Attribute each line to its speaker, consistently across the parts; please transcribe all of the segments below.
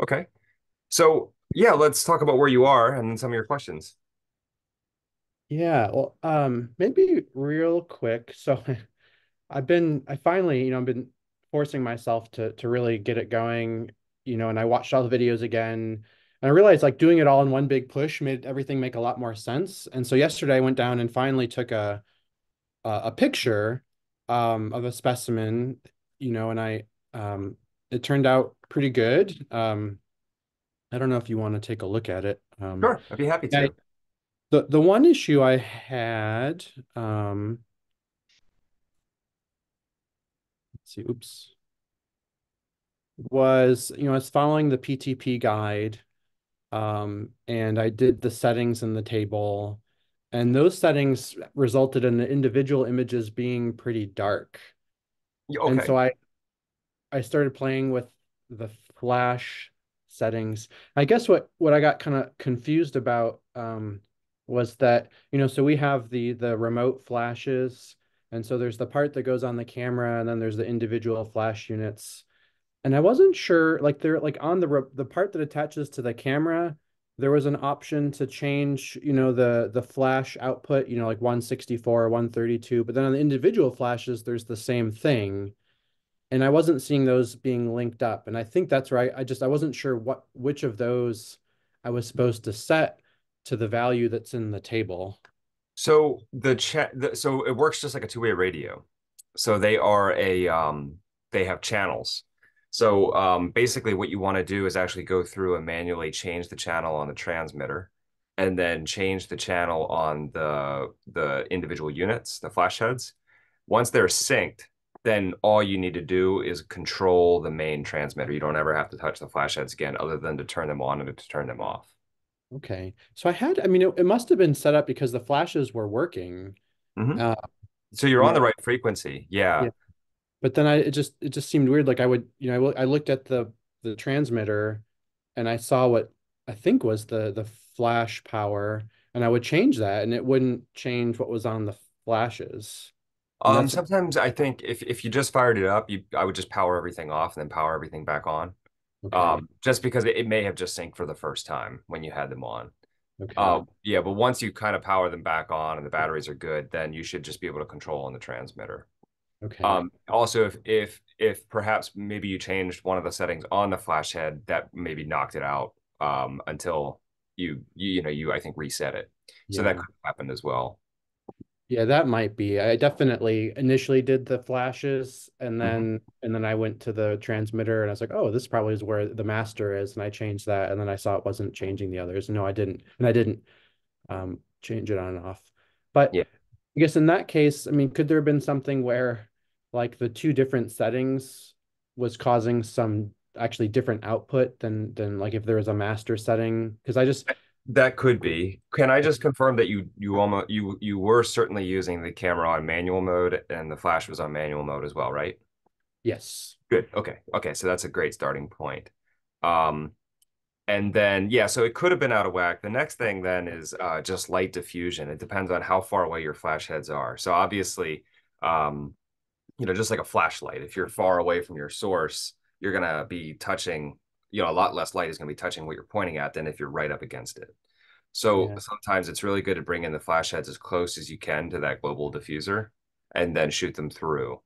Speaker 1: Okay. So yeah, let's talk about where you are and then some of your questions.
Speaker 2: Yeah, well, um, maybe real quick. So I've been, I finally, you know, I've been forcing myself to to really get it going, you know, and I watched all the videos again, and I realized like doing it all in one big push made everything make a lot more sense. And so yesterday I went down and finally took a a, a picture um of a specimen, you know, and I um it turned out pretty good. Um, I don't know if you want to take a look at it. Um,
Speaker 1: Sure, I'd be happy
Speaker 2: I,
Speaker 1: to.
Speaker 2: the the one issue I had, um, let's see, oops, was, you know, I was following the PTP guide, um, and I did the settings in the table, and those settings resulted in the individual images being pretty dark.
Speaker 1: Y-
Speaker 2: And so I I started playing with the flash settings. I guess what what I got kind of confused about um, was that, you know, so we have the the remote flashes, and so there's the part that goes on the camera, and then there's the individual flash units. And I wasn't sure, like they're like on the the part that attaches to the camera, there was an option to change, you know, the the flash output, you know, like 164 or 132, but then on the individual flashes, there's the same thing and I wasn't seeing those being linked up. And I think that's right. I just I wasn't sure what which of those I was supposed to set to the value that's in the table.
Speaker 1: So the chat, so it works just like a two-way radio. So they are a, um, they have channels. So um, basically, what you want to do is actually go through and manually change the channel on the transmitter, and then change the channel on the the individual units, the flash heads. Once they're synced, then all you need to do is control the main transmitter. You don't ever have to touch the flash heads again, other than to turn them on and to turn them off.
Speaker 2: Okay. So I had, I mean, it, it must have been set up because the flashes were working.
Speaker 1: Mhm.
Speaker 2: Uh,
Speaker 1: So you're
Speaker 2: you
Speaker 1: on the right frequency. Yeah.
Speaker 2: yeah. But then I it just it just seemed weird. Like I would, you know, I, I looked at the the transmitter and I saw what I think was the the flash power, and I would change that, and it wouldn't change what was on the flashes.
Speaker 1: Um, sometimes I think if if you just fired it up, you I would just power everything off and then power everything back on.
Speaker 2: okay.
Speaker 1: Um, just because it, it may have just synced for the first time when you had them on.
Speaker 2: Okay.
Speaker 1: Uh, yeah, but once you kind of power them back on and the batteries are good, then you should just be able to control on the transmitter.
Speaker 2: Okay.
Speaker 1: Um, also, if if if perhaps maybe you changed one of the settings on the flash head, that maybe knocked it out um, until you, you you know you I think reset it. So that
Speaker 2: Yeah.
Speaker 1: could happen as well.
Speaker 2: Yeah, that might be. I definitely initially did the flashes and
Speaker 1: Mhm.
Speaker 2: then and then I went to the transmitter and I was like, "Oh, this probably is where the master is." And I changed that and then I saw it wasn't changing the others. No, I didn't. And I didn't um change it on and off. But
Speaker 1: Yeah.
Speaker 2: I guess in that case, I mean, could there have been something where like the two different settings was causing some actually different output than than like if there was a master setting? Because I just
Speaker 1: That could be. Can I just confirm that you you almost you you were certainly using the camera on manual mode and the flash was on manual mode as well, right?
Speaker 2: yes.
Speaker 1: Good. Okay. Okay. So that's a great starting point. Um, and then yeah, so it could have been out of whack. The next thing then is uh, just light diffusion. It depends on how far away your flash heads are. So obviously, um, you know, just like a flashlight, if you're far away from your source, you're gonna be touching, you know, a lot less light is gonna be touching what you're pointing at than if you're right up against it. So
Speaker 2: Yeah.
Speaker 1: sometimes it's really good to bring in the flash heads as close as you can to that global diffuser and then shoot them through.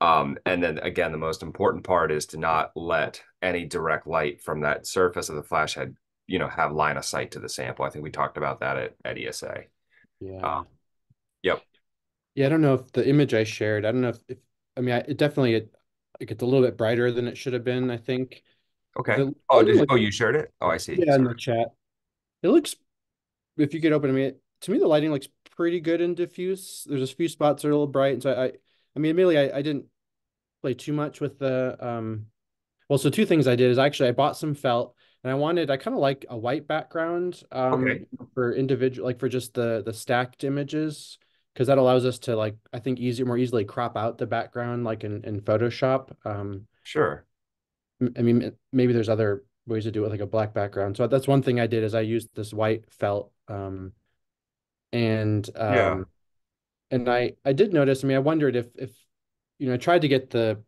Speaker 1: Um, and then again, the most important part is to not let any direct light from that surface of the flash head, you know, have line of sight to the sample. I think we talked about that at, at ESA.
Speaker 2: Yeah.
Speaker 1: yep.
Speaker 2: Yeah, I don't know if the image I shared, I don't know if, if I mean, I, it definitely it, it gets a little bit brighter than it should have been, I think.
Speaker 1: Okay.
Speaker 2: The
Speaker 1: Oh, did,
Speaker 2: looks,
Speaker 1: oh, you shared it? Oh, I see.
Speaker 2: yeah, in the chat. It looks, if you could open, I mean, to me, the lighting looks pretty good in diffuse. There's a few spots that are a little bright. And so I, I mean, admittedly, I, I didn't play too much with the, um, well, so two things I did is actually I bought some felt and I wanted, I kind of like a white background,
Speaker 1: Okay.
Speaker 2: um, for individual, like for just the, the stacked images. Cause that allows us to like, I think easier, more easily crop out the background, like in, in Photoshop. Um,
Speaker 1: Sure.
Speaker 2: I mean, maybe there's other ways to do it with like a black background. So that's one thing I did is I used this white felt, um, and,
Speaker 1: Yeah.
Speaker 2: um, and I, I did notice, I mean, I wondered if, if, you know, I tried to get the,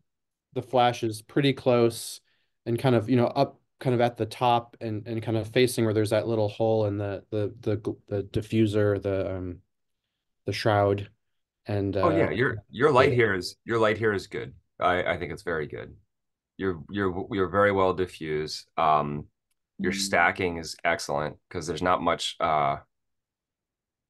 Speaker 2: the flashes pretty close and kind of, you know, up kind of at the top and and kind of facing where there's that little hole in the the the the diffuser, the um the shroud. And
Speaker 1: Oh yeah,
Speaker 2: uh
Speaker 1: your your light here is your light here is good. I I think it's very good. You're you're you're very well diffused. Um, your stacking is excellent because there's not much uh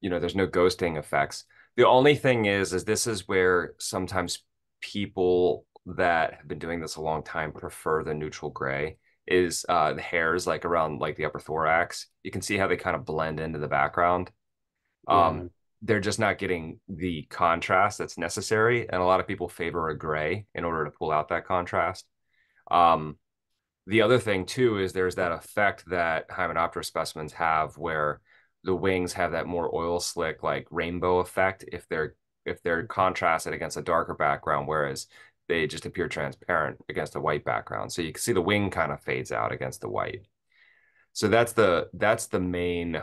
Speaker 1: you know, there's no ghosting effects. The only thing is, is this is where sometimes people that have been doing this a long time prefer the neutral gray is uh the hairs like around like the upper thorax. You can see how they kind of blend into the background. Um,
Speaker 2: yeah.
Speaker 1: they're just not getting the contrast that's necessary, and a lot of people favor a gray in order to pull out that contrast. Um, the other thing too is there's that effect that Hymenoptera specimens have where the wings have that more oil slick like rainbow effect if they're if they're contrasted against a darker background, whereas they just appear transparent against a white background. So you can see the wing kind of fades out against the white. So that's the that's the main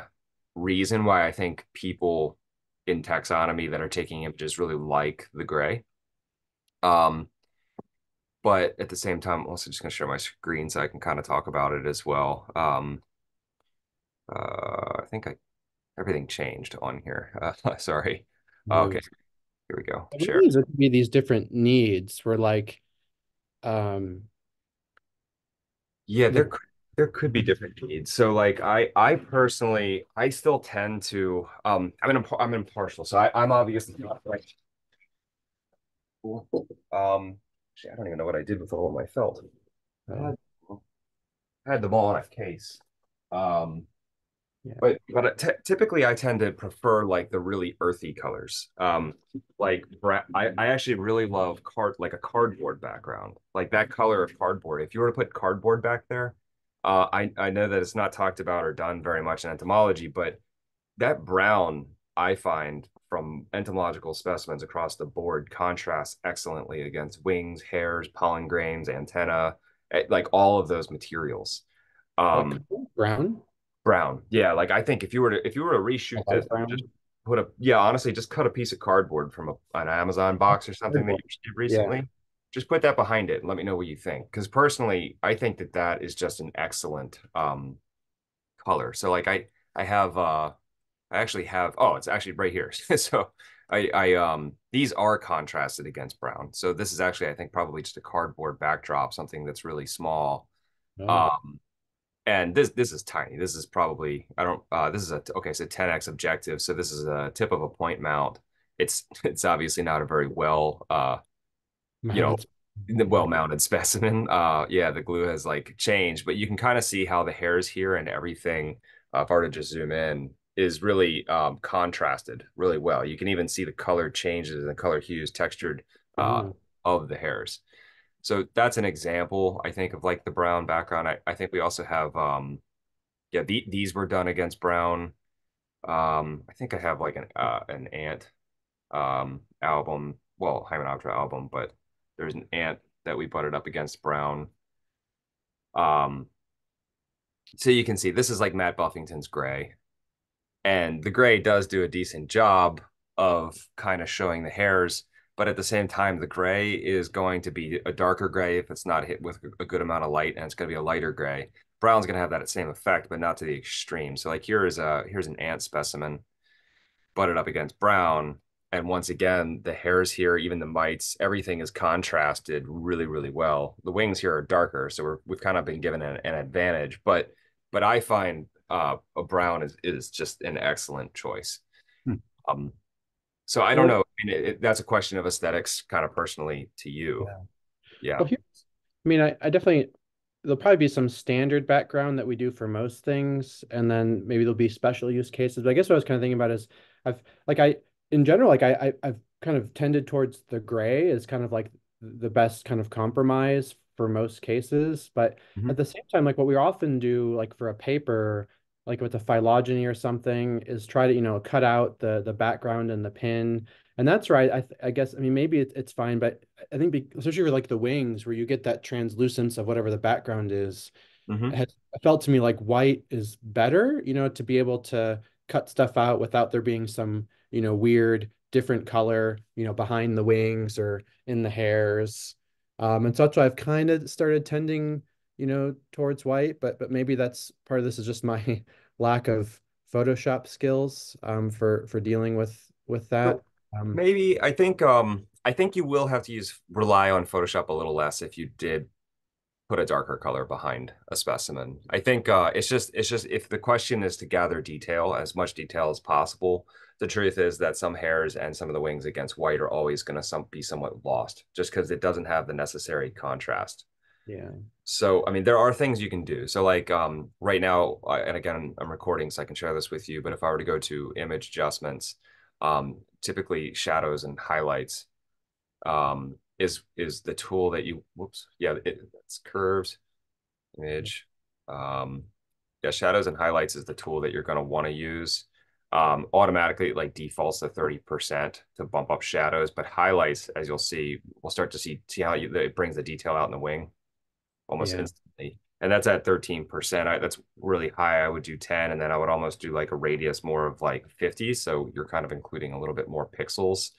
Speaker 1: reason why I think people in taxonomy that are taking images really like the gray. Um, but at the same time, I'm also just going to share my screen so I can kind of talk about it as well. Um, uh, I think I everything changed on here. Uh, sorry. Okay, here we go. Share.
Speaker 2: There could be these different needs for like um
Speaker 1: Yeah, there could there could be different needs. So like I I personally I still tend to um I'm an I'm impartial. So I, I'm obviously not like um actually I don't even know what I did with all of my felt. I had, I had them all in a case. Um
Speaker 2: yeah.
Speaker 1: but but t typically I tend to prefer like the really earthy colors. Um like I I actually really love card like a cardboard background. Like that color of cardboard. If you were to put cardboard back there, uh I I know that it's not talked about or done very much in entomology, but that brown I find from entomological specimens across the board contrasts excellently against wings, hairs, pollen grains, antenna, eh, like all of those materials. Um,
Speaker 2: brown?
Speaker 1: Brown. Yeah, like I think if you were to if you were to reshoot this, just put a yeah, honestly, just cut a piece of cardboard from a, an Amazon box or something that you received recently. Yeah. Just put that behind it and let me know what you think. Because personally, I think that that is just an excellent um color. So like I I have uh I actually have, oh, it's actually right here. so I, I, um, these are contrasted against brown. So this is actually, I think, probably just a cardboard backdrop, something that's really small. Oh. Um, and this, this is tiny. This is probably, I don't, uh, this is a, okay, so 10x objective. So this is a tip of a point mount. It's, it's obviously not a very well, uh, you know, the well-mounted specimen. Uh, yeah, the glue has like changed, but you can kind of see how the hairs here and everything, uh, if I were to just zoom in, is really um, contrasted really well. You can even see the color changes and the color hues textured uh, mm. of the hairs. So that's an example, I think, of like the brown background. I, I think we also have, um, yeah, the, these were done against brown. Um, I think I have like an uh, an ant um, album, well, Hymenoptera album, but there's an ant that we butted up against brown. Um, so you can see this is like Matt Buffington's gray and the gray does do a decent job of kind of showing the hairs but at the same time the gray is going to be a darker gray if it's not hit with a good amount of light and it's going to be a lighter gray. Brown's going to have that same effect but not to the extreme. So like here is a here's an ant specimen butted up against brown and once again the hairs here even the mites everything is contrasted really really well. The wings here are darker so we're, we've kind of been given an, an advantage but but i find uh, a brown is is just an excellent choice. Hmm. Um, so I don't know. I mean, it, it, that's a question of aesthetics, kind of personally to you. Yeah. yeah. Well,
Speaker 2: I mean, I, I definitely there'll probably be some standard background that we do for most things, and then maybe there'll be special use cases. But I guess what I was kind of thinking about is I've like I in general like I, I I've kind of tended towards the gray as kind of like the best kind of compromise for most cases. But mm-hmm. at the same time, like what we often do, like for a paper, like with the phylogeny or something is try to you know cut out the the background and the pin and that's right i i guess i mean maybe it, it's fine but i think be, especially for like the wings where you get that translucence of whatever the background is mm-hmm. it felt to me like white is better you know to be able to cut stuff out without there being some you know weird different color you know behind the wings or in the hairs um and so that's why i've kind of started tending you know, towards white, but but maybe that's part of this is just my lack of Photoshop skills um, for for dealing with with that. Um,
Speaker 1: maybe I think um I think you will have to use rely on Photoshop a little less if you did put a darker color behind a specimen. I think uh, it's just it's just if the question is to gather detail, as much detail as possible, the truth is that some hairs and some of the wings against white are always going to some, be somewhat lost just because it doesn't have the necessary contrast.
Speaker 2: Yeah.
Speaker 1: So, I mean, there are things you can do. So, like um, right now, uh, and again, I'm recording, so I can share this with you. But if I were to go to image adjustments, um, typically shadows and highlights um, is is the tool that you. Whoops, yeah, it, it's curves, image. Um, yeah, shadows and highlights is the tool that you're going to want to use. Um, automatically, like defaults to 30% to bump up shadows, but highlights, as you'll see, we'll start to see see how you, it brings the detail out in the wing almost
Speaker 2: Yeah.
Speaker 1: instantly. And that's at 13%. I, that's really high. I would do 10 and then I would almost do like a radius more of like 50. So you're kind of including a little bit more pixels.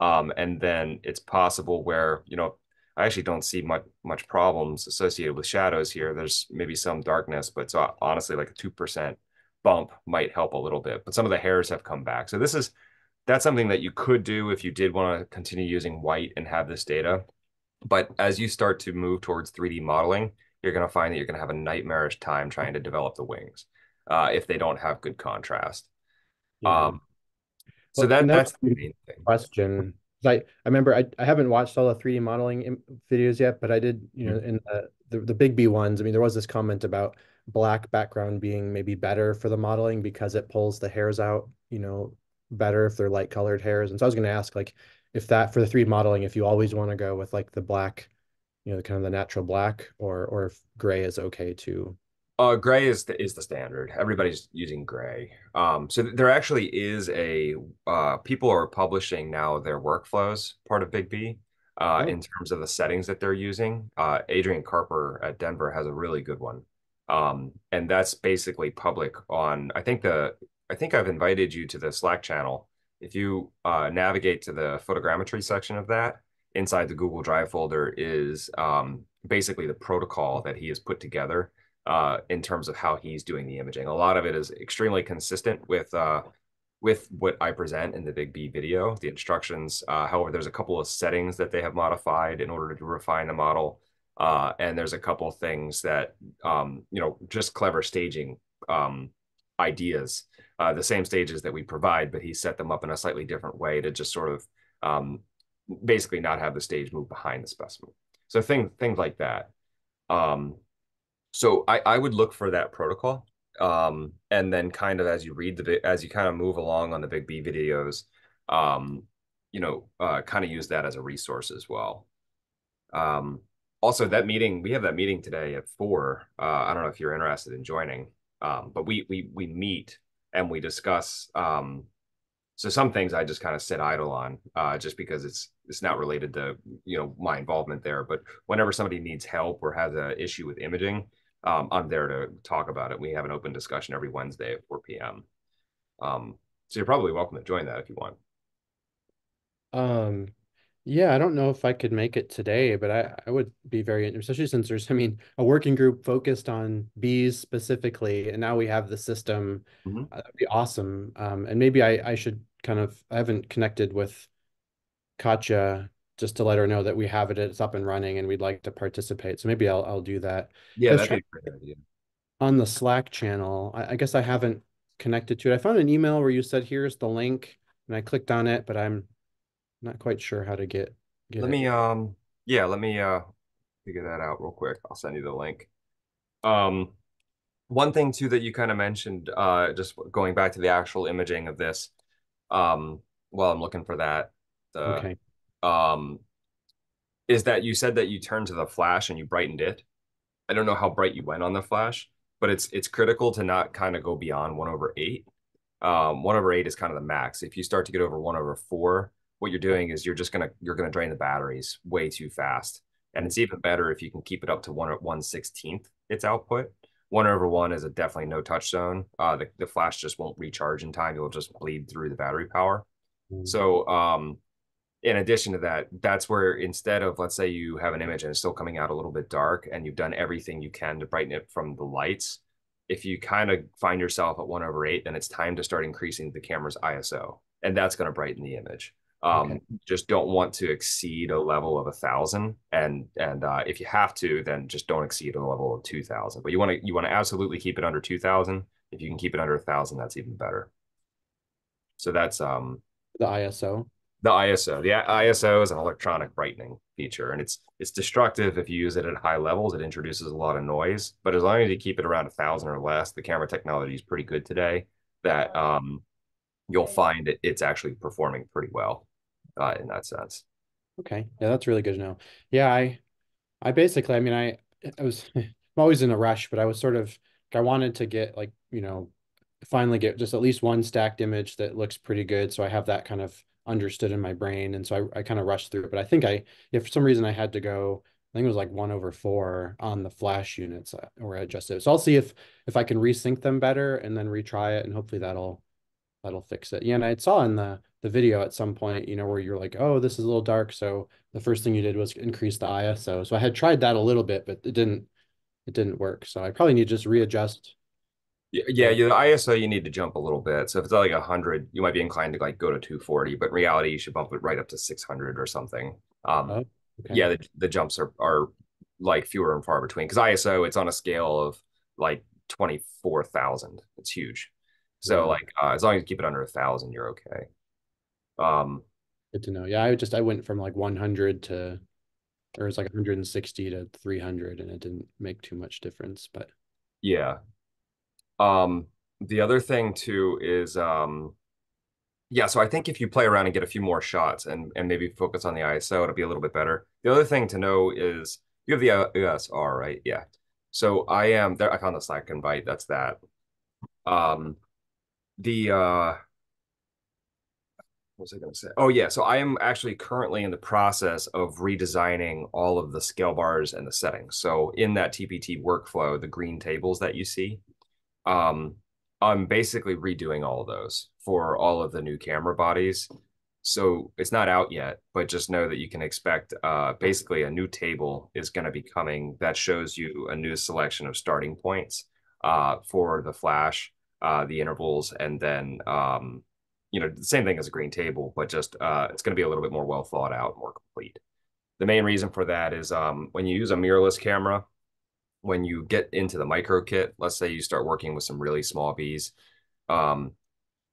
Speaker 1: Um, and then it's possible where, you know, I actually don't see much much problems associated with shadows here. There's maybe some darkness, but so honestly, like a 2% bump might help a little bit. But some of the hairs have come back. So this is that's something that you could do if you did want to continue using white and have this data. But as you start to move towards 3D modeling, you're going to find that you're going to have a nightmarish time trying to develop the wings uh, if they don't have good contrast.
Speaker 2: Yeah.
Speaker 1: Um, so
Speaker 2: Well,
Speaker 1: that that's
Speaker 2: that's
Speaker 1: the main thing.
Speaker 2: question. I, I remember I, I haven't watched all the 3D modeling videos yet, but I did, you know,
Speaker 1: Mhm.
Speaker 2: in the, the the Big Bee ones, I mean, there was this comment about black background being maybe better for the modeling because it pulls the hairs out, you know, better if they're light colored hairs. And so I was going to ask, like, if that for the 3D modeling, if you always want to go with like the black, you know, the kind of the natural black, or or if gray is okay too.
Speaker 1: Uh, gray is the, is the standard. Everybody's using gray. Um, so there actually is a uh, people are publishing now their workflows part of Big Bee uh,
Speaker 2: Oh,
Speaker 1: in terms of the settings that they're using. Uh, Adrian Carper at Denver has a really good one, um, and that's basically public on. I think the I think I've invited you to the Slack channel. If you uh, navigate to the photogrammetry section of that, inside the Google Drive folder is um, basically the protocol that he has put together uh, in terms of how he's doing the imaging. A lot of it is extremely consistent with uh, with what I present in the Big Bee video, the instructions. Uh, however, there's a couple of settings that they have modified in order to refine the model. Uh, and there's a couple of things that, um, you know, just clever staging um, ideas, uh, the same stages that we provide, but he set them up in a slightly different way to just sort of um, basically not have the stage move behind the specimen. So things things like that. Um, so I, I would look for that protocol. Um, and then kind of as you read the as you kind of move along on the Big Bee videos, um, you know, uh, kind of use that as a resource as well. Um, also that meeting, we have that meeting today at four. Uh, I don't know if you're interested in joining. Um, but we we we meet and we discuss um so some things I just kind of sit idle on, uh, just because it's it's not related to you know my involvement there. But whenever somebody needs help or has an issue with imaging, um, I'm there to talk about it. We have an open discussion every Wednesday at 4 p.m. Um, so you're probably welcome to join that if you want.
Speaker 2: Um, yeah, I don't know if I could make it today, but I, I would be very, especially since there's, I mean, a working group focused on bees specifically, and now we have the system.
Speaker 1: Mhm.
Speaker 2: Uh, that'd be awesome. Um, and maybe I, I should kind of, I haven't connected with Katja just to let her know that we have it, it's up and running, and we'd like to participate. So maybe I'll, I'll do that.
Speaker 1: Yeah, that'd be a great idea.
Speaker 2: On the Slack channel, I, I guess I haven't connected to it. I found an email where you said, here's the link, and I clicked on it, but I'm not quite sure how to get get
Speaker 1: Let
Speaker 2: it.
Speaker 1: me um yeah, let me uh figure that out real quick. I'll send you the link. Um, one thing too that you kind of mentioned, uh, just going back to the actual imaging of this, um, while I'm looking for that, the
Speaker 2: Okay.
Speaker 1: um, is that you said that you turned to the flash and you brightened it. I don't know how bright you went on the flash, but it's it's critical to not kind of go beyond one over eight. Um, one over eight is kind of the max. If you start to get over one over four, what you're doing is you're just gonna you're gonna drain the batteries way too fast. And it's even better if you can keep it up to one one sixteenth its output. One over one is a definitely no touch zone. Uh, the, the flash just won't recharge in time. You'll just bleed through the battery power.
Speaker 2: Mm.
Speaker 1: So um, in addition to that, that's where instead of let's say you have an image and it's still coming out a little bit dark and you've done everything you can to brighten it from the lights, if you kind of find yourself at one over eight, then it's time to start increasing the camera's ISO, and that's going to brighten the image. Um, okay. Just don't want to exceed a level of a thousand, and and uh, if you have to, then just don't exceed a level of two thousand. But you want to you want to absolutely keep it under two thousand. If you can keep it under a thousand, that's even better. So that's um
Speaker 2: the ISO.
Speaker 1: The ISO. The ISO is an electronic brightening feature, and it's it's destructive if you use it at high levels. It introduces a lot of noise, but as long as you keep it around a thousand or less, the camera technology is pretty good today. That um, you'll find it, it's actually performing pretty well uh, in that sense.
Speaker 2: Okay, yeah, that's really good to know. Yeah, I, I basically, I mean, I, I was, I'm always in a rush, but I was sort of, I wanted to get like, you know, finally get just at least one stacked image that looks pretty good, so I have that kind of understood in my brain, and so I, I kind of rushed through it. But I think I, if for some reason I had to go, I think it was like one over four on the flash units or I adjusted. So I'll see if if I can resync them better and then retry it, and hopefully that'll that'll fix it. Yeah, and I saw in the the video at some point, you know, where you're like, oh, this is a little dark. So the first thing you did was increase the ISO. So I had tried that a little bit, but it didn't it didn't work. So I probably need to just readjust.
Speaker 1: Yeah, yeah, the ISO you need to jump a little bit. So if it's like hundred, you might be inclined to like go to 240, but in reality you should bump it right up to 600 or something. Um, oh, okay. yeah, the, the jumps are are like fewer and far between because ISO it's on a scale of like 24,000. It's huge. So like uh, as long as you keep it under a thousand, you're okay.
Speaker 2: Um, good to know. Yeah, I just I went from like 100 to or it's like 160 to 300, and it didn't make too much difference. But
Speaker 1: yeah. Um, the other thing too is um, yeah. So I think if you play around and get a few more shots and and maybe focus on the ISO, it'll be a little bit better. The other thing to know is you have the USR, right? Yeah. So I am there. I found the Slack invite. That's that. Um, the uh was I going to say? Oh, yeah. So I am actually currently in the process of redesigning all of the scale bars and the settings. So in that TPT workflow, the green tables that you see, um, I'm basically redoing all of those for all of the new camera bodies. So it's not out yet, but just know that you can expect uh, basically a new table is going to be coming that shows you a new selection of starting points uh, for the flash, uh, the intervals, and then um, you know, the same thing as a green table, but just uh, it's going to be a little bit more well thought out, more complete. The main reason for that is um, when you use a mirrorless camera, when you get into the micro kit, let's say you start working with some really small bees, um,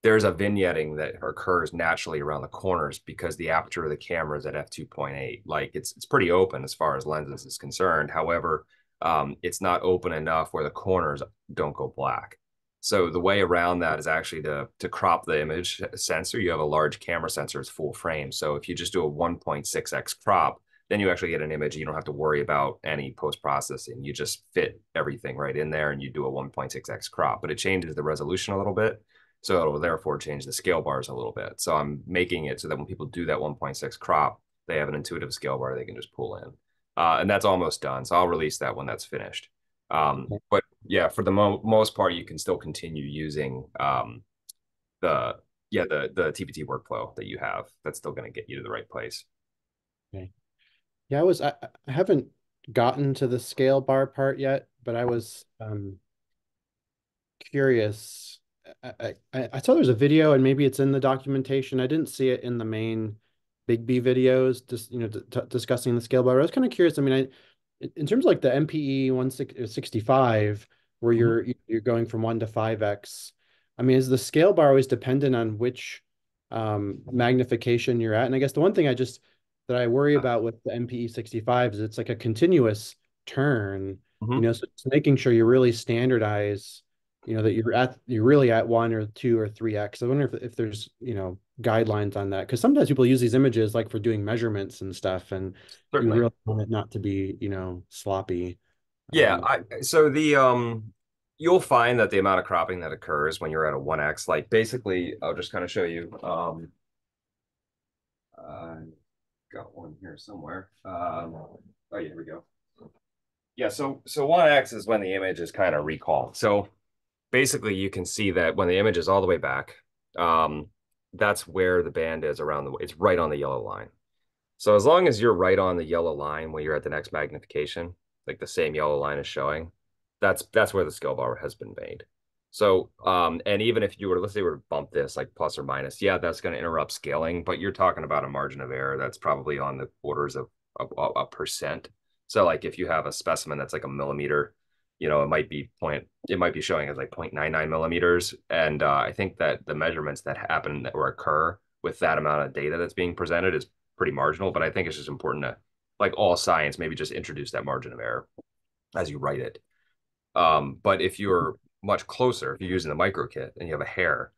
Speaker 1: there's a vignetting that occurs naturally around the corners because the aperture of the camera is at f2.8. Like it's it's pretty open as far as lenses is concerned. However, um, it's not open enough where the corners don't go black. So the way around that is actually to to crop the image sensor. You have a large camera sensor, it's full frame. So if you just do a 1.6x crop, then you actually get an image. You don't have to worry about any post processing. You just fit everything right in there and you do a 1.6x crop. But it changes the resolution a little bit. So it'll therefore change the scale bars a little bit. So I'm making it so that when people do that 1.6 crop, they have an intuitive scale bar they can just pull in. Uh, and that's almost done. So I'll release that when that's finished. Um, but yeah, for the mo- most part, you can still continue using um, the yeah the the TPT workflow that you have. That's still going to get you to the right place.
Speaker 2: Okay. Yeah, I was I, I haven't gotten to the scale bar part yet, but I was um curious. I, I, I saw there's a video and maybe it's in the documentation. I didn't see it in the main Big Bee videos, just you know, discussing the scale bar. I was kind of curious. I mean, I in terms of like the MPE 165, where mm-hmm. you're you're going from one to five x, I mean, is the scale bar always dependent on which um, magnification you're at? And I guess the one thing I just that I worry about with the MPE 65 is it's like a continuous turn. Mm-hmm. You know, so it's making sure you really standardize. You know that you're at you're really at one or two or three x. I wonder if if there's you know guidelines on that because sometimes people use these images like for doing measurements and stuff and Certainly. you really want it not to be you know sloppy
Speaker 1: yeah um, I, so the um you'll find that the amount of cropping that occurs when you're at a 1x like basically i'll just kind of show you um uh, got one here somewhere um oh yeah here we go yeah so so 1x is when the image is kind of recalled so basically you can see that when the image is all the way back um that's where the band is around the it's right on the yellow line So as long as you're right on the yellow line when you're at the next magnification, like the same yellow line is showing, that's that's where the scale bar has been made. So, um, and even if you were, let's say, we were to bump this like plus or minus, yeah, that's going to interrupt scaling, but you're talking about a margin of error that's probably on the orders of a, a percent. So, like if you have a specimen that's like a millimeter, you know, it might be point, it might be showing as like 0.99 millimeters. And uh, I think that the measurements that happen that or occur with that amount of data that's being presented is pretty marginal. But I think it's just important to, like all science, maybe just introduce that margin of error as you write it. Um, but if you're much closer, if you're using the micro kit and you have a hair,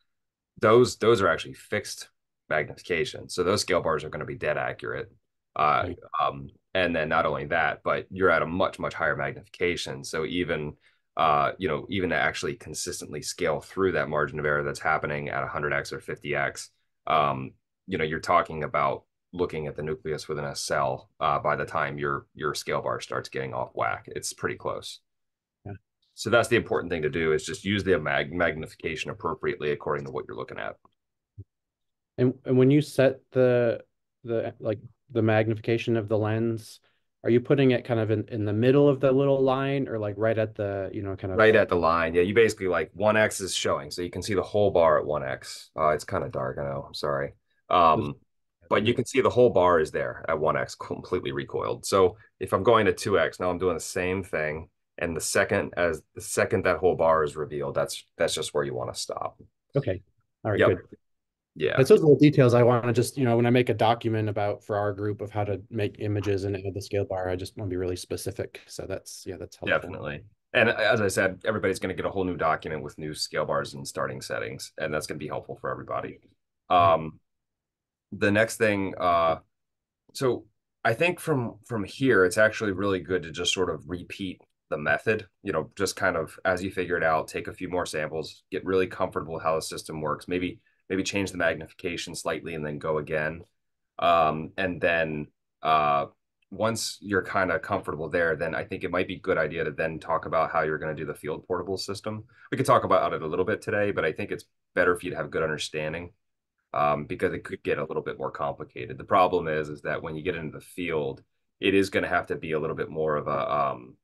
Speaker 1: those those are actually fixed magnification. So those scale bars are going to be dead accurate. Uh, right. um, and then not only that, but you're at a much much higher magnification. So even uh, you know even to actually consistently scale through that margin of error that's happening at 100x or 50x, um, you know you're talking about looking at the nucleus within a cell uh, by the time your your scale bar starts getting off whack. It's pretty close. Yeah. So that's the important thing to do is just use the mag- magnification appropriately according to what you're looking at.
Speaker 2: And and when you set the the like the magnification of the lens, are you putting it kind of in, in the middle of the little line or like right at the, you know, kind of
Speaker 1: right at the line? Yeah, you basically like 1x is showing. So you can see the whole bar at 1x. Uh, it's kind of dark, I know. I'm sorry. Um, but you can see the whole bar is there at 1x completely recoiled. So if I'm going to 2x, now I'm doing the same thing. And the second as the second that whole bar is revealed, that's that's just where you want to stop.
Speaker 2: Okay. All right, yep. good.
Speaker 1: Yeah.
Speaker 2: It's those little details I want to just, you know, when I make a document about for our group of how to make images and add the scale bar, I just want to be really specific. So that's yeah, that's
Speaker 1: helpful. Definitely. And as I said, everybody's going to get a whole new document with new scale bars and starting settings, and that's going to be helpful for everybody. Um, the next thing uh so i think from from here it's actually really good to just sort of repeat the method you know just kind of as you figure it out take a few more samples get really comfortable with how the system works maybe maybe change the magnification slightly and then go again um and then uh once you're kind of comfortable there then i think it might be a good idea to then talk about how you're going to do the field portable system we could talk about it a little bit today but i think it's better for you to have a good understanding um, because it could get a little bit more complicated. The problem is, is that when you get into the field, it is going to have to be a little bit more of a um,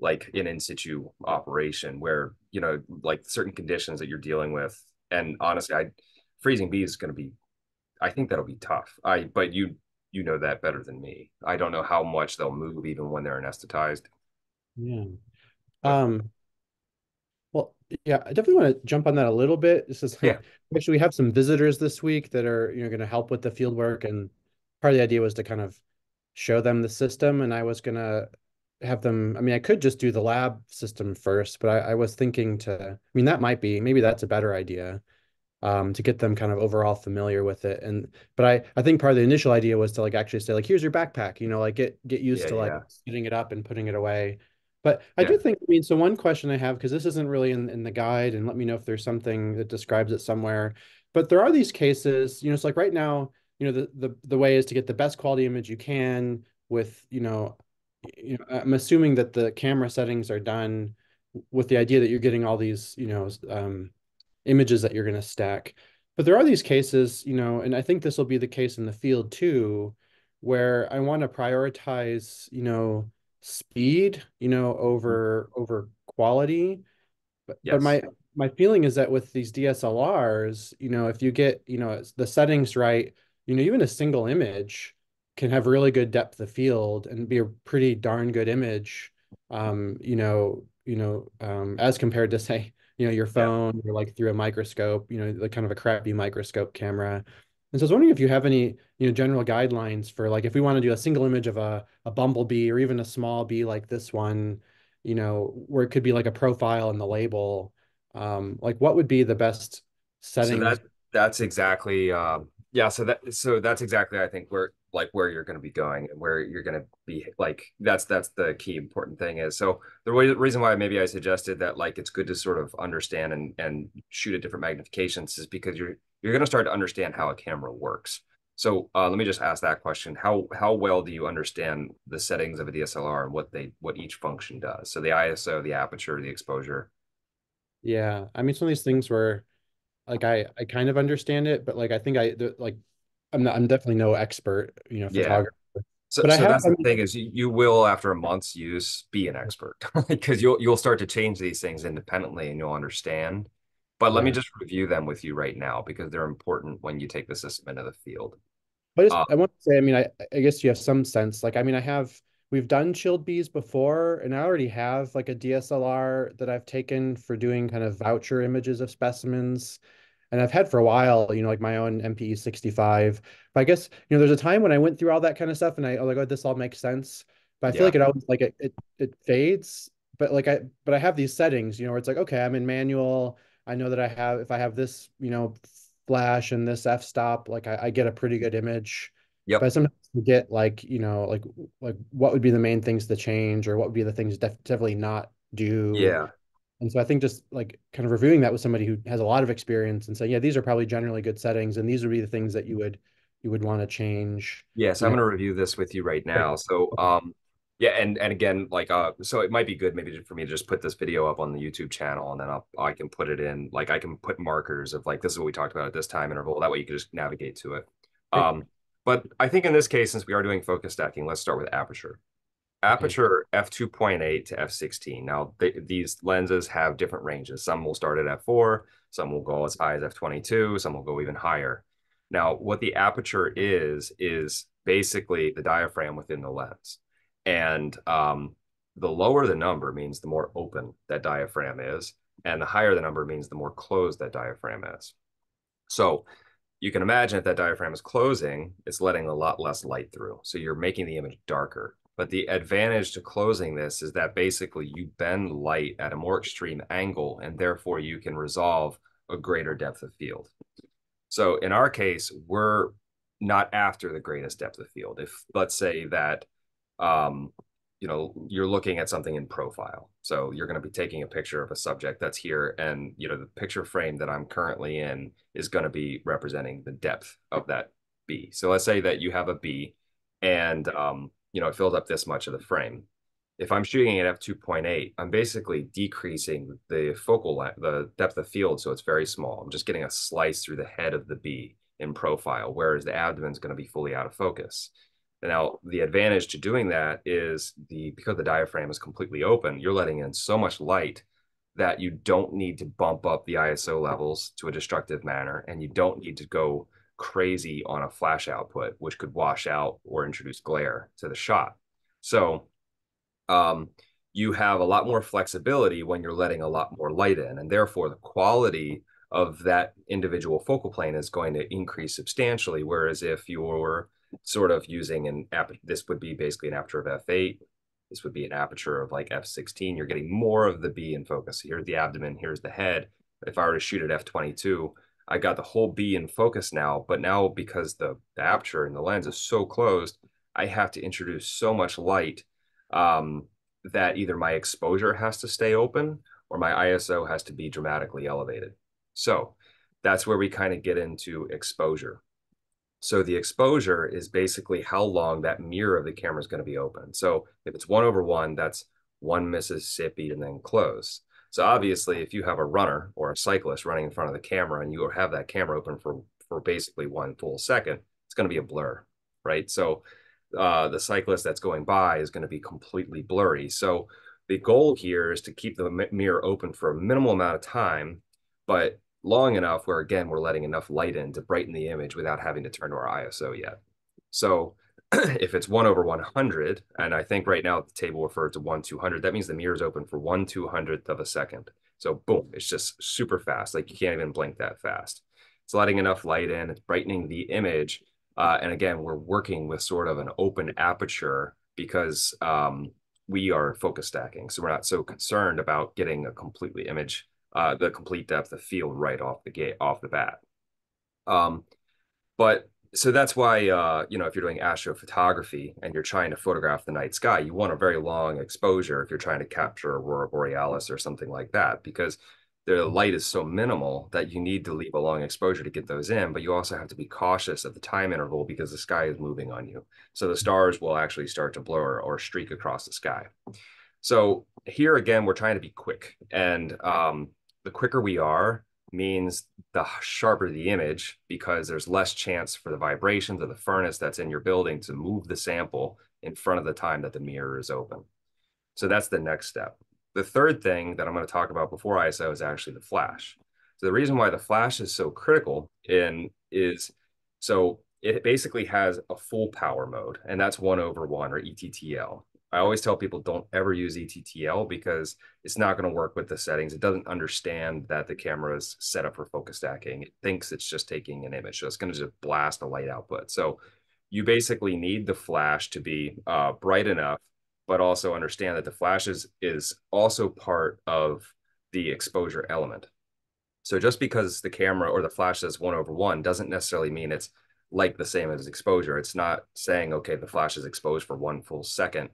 Speaker 1: like an in situ operation where you know like certain conditions that you're dealing with. And honestly, I freezing bees is going to be, I think that'll be tough. I but you you know that better than me. I don't know how much they'll move even when they're anesthetized.
Speaker 2: Yeah. Um, well, yeah, I definitely want to jump on that a little bit. This is
Speaker 1: yeah.
Speaker 2: Actually, we have some visitors this week that are you know going to help with the field work, and part of the idea was to kind of show them the system, and I was going to have them. I mean, I could just do the lab system first, but I, I was thinking to. I mean, that might be maybe that's a better idea. Um, to get them kind of overall familiar with it. And but I I think part of the initial idea was to like actually say like here's your backpack, you know, like get get used yeah, to like yeah. setting it up and putting it away. But I yeah. do think, I mean, so one question I have, because this isn't really in, in the guide, and let me know if there's something that describes it somewhere. But there are these cases, you know, it's like right now, you know, the the the way is to get the best quality image you can with, you know, you know, I'm assuming that the camera settings are done with the idea that you're getting all these, you know, um, images that you're going to stack. But there are these cases, you know, and I think this will be the case in the field too, where I want to prioritize, you know, speed, you know, over over quality. But, yes. but my my feeling is that with these DSLRs, you know, if you get, you know, the settings right, you know, even a single image can have really good depth of field and be a pretty darn good image. Um, you know, you know, um, as compared to say, you know, your phone yeah. or like through a microscope, you know, the kind of a crappy microscope camera. And so I was wondering if you have any, you know, general guidelines for like if we want to do a single image of a, a bumblebee or even a small bee like this one, you know, where it could be like a profile in the label, um, like what would be the best setting?
Speaker 1: So that, that's exactly, um, yeah. So that, so that's exactly, I think where, like where you're going to be going and where you're going to be like, that's, that's the key important thing is. So the reason why maybe I suggested that like, it's good to sort of understand and, and shoot at different magnifications is because you're, you're going to start to understand how a camera works. So uh, let me just ask that question: How how well do you understand the settings of a DSLR and what they what each function does? So the ISO, the aperture, the exposure.
Speaker 2: Yeah, I mean, some of these things where, like, I I kind of understand it, but like I think I the, like I'm not, I'm definitely no expert, you know,
Speaker 1: Yeah.
Speaker 2: photographer.
Speaker 1: So,
Speaker 2: But I
Speaker 1: so
Speaker 2: have,
Speaker 1: that's
Speaker 2: I
Speaker 1: the
Speaker 2: mean,
Speaker 1: thing is you, you will after a month's use be an expert because you'll you'll start to change these things independently and you'll understand. But let me just review them with you right now because they're important when you take the system into the field.
Speaker 2: But it's,
Speaker 1: Uh,
Speaker 2: I want to say, I mean, I, I guess you have some sense. Like, I mean, I have, we've done chilled bees before, and I already have like a DSLR that I've taken for doing kind of voucher images of specimens. And I've had for a while, you know, like my own MPE 65. But I guess, you know, there's a time when I went through all that kind of stuff and I, oh, like, oh, this all makes sense. But I feel
Speaker 1: yeah,
Speaker 2: like it always like it, it it fades. But like I but I have these settings, you know, where it's like, okay, I'm in manual. I know that I have if I have this, you know, flash and this f-stop, like I, I get a pretty good image. Yeah. But I sometimes forget like, you know, like like what would be the main things to change or what would be the things def definitely not do.
Speaker 1: yeah.
Speaker 2: And so I think just like kind of reviewing that with somebody who has a lot of experience and saying, yeah, these are probably generally good settings, and these would be the things that you would you would want to change.
Speaker 1: Yes,
Speaker 2: You
Speaker 1: I'm going to review this with you right now. So, um, yeah, and and again, like, uh, so it might be good maybe for me to just put this video up on the YouTube channel, and then I'll I can put it in, like, I can put markers of like this is what we talked about at this time interval. That way, you can just navigate to it. Um, but I think in this case, since we are doing focus stacking, let's start with aperture.
Speaker 2: Okay.
Speaker 1: Aperture f2.8 to f16. Now, they, these lenses have different ranges. Some will start at f4, some will go as high as f22, some will go even higher. Now, what the aperture is, is basically the diaphragm within the lens. And um, the lower the number means the more open that diaphragm is, and the higher the number means the more closed that diaphragm is. So you can imagine if that diaphragm is closing, it's letting a lot less light through. So you're making the image darker. But the advantage to closing this is that basically you bend light at a more extreme angle, and therefore you can resolve a greater depth of field. So in our case, we're not after the greatest depth of field. If let's say that um, you know you're looking at something in profile, so you're going to be taking a picture of a subject that's here, and you know the picture frame that I'm currently in is going to be representing the depth of that bee. So let's say that you have a bee, and um, you know it fills up this much of the frame if I'm shooting at f2.8, I'm basically decreasing the focal length, the depth of field, so it's very small. I'm just getting a slice through the head of the bee in profile, whereas the abdomen is going to be fully out of focus. Now, the advantage to doing that is the because the diaphragm is completely open, you're letting in so much light that you don't need to bump up the ISO levels to a destructive manner, and you don't need to go crazy on a flash output, which could wash out or introduce glare to the shot. So um, you have a lot more flexibility when you're letting a lot more light in, and therefore the quality of that individual focal plane is going to increase substantially. Whereas if you're sort of using an app, this would be basically an aperture of f8. This would be an aperture of like f16. You're getting more of the bee in focus. Here's the abdomen. Here's the head. If I were to shoot at f22, I got the whole bee in focus now. But now because the, the aperture and the lens is so closed, I have to introduce so much light um, that either my exposure has to stay open or my ISO has to be dramatically elevated. So that's where we kind of get into exposure. So the exposure is basically how long that mirror of the camera is going to be open. So if it's one over one, that's one Mississippi and then close. So obviously, if you have a runner or a cyclist running in front of the camera and you have that camera open for for basically one full second, it's going to be a blur, right? So uh, the cyclist that's going by is going to be completely blurry. So the goal here is to keep the mirror open for a minimal amount of time, but long enough where again we're letting enough light in to brighten the image without having to turn to our ISO yet. So if it's one over 100, and I think right now the table referred to one 200, that means the mirror is open for one 200th of a second. So boom, it's just super fast. Like you can't even blink that fast. It's letting enough light in, it's brightening the image uh, and again, we're working with sort of an open aperture because um, we are focus stacking. So we're not so concerned about getting a completely image, uh, the complete depth of field right off the gate, off the bat. Um, but so that's why, uh, you know, if you're doing astrophotography and you're trying to photograph the night sky, you want a very long exposure if you're trying to capture aurora borealis or something like that, because the light is so minimal that you need to leave a long exposure to get those in, but you also have to be cautious of the time interval because the sky is moving on you. So the stars will actually start to blur or streak across the sky. So here again, we're trying to be quick. And um, the quicker we are, means the sharper the image because there's less chance for the vibrations of the furnace that's in your building to move the sample in front of the time that the mirror is open. So that's the next step. The third thing that I'm going to talk about before ISO is actually the flash. So the reason why the flash is so critical in is so it basically has a full power mode, and that's one over one or ETTL. I always tell people don't ever use ETTL because it's not going to work with the settings. It doesn't understand that the camera is set up for focus stacking. It thinks it's just taking an image. So it's going to just blast a light output. So you basically need the flash to be uh, bright enough, but also understand that the flash is, is also part of the exposure element. So just because the camera or the flash says one over one doesn't necessarily mean it's like the same as exposure. It's not saying, okay, the flash is exposed for one full second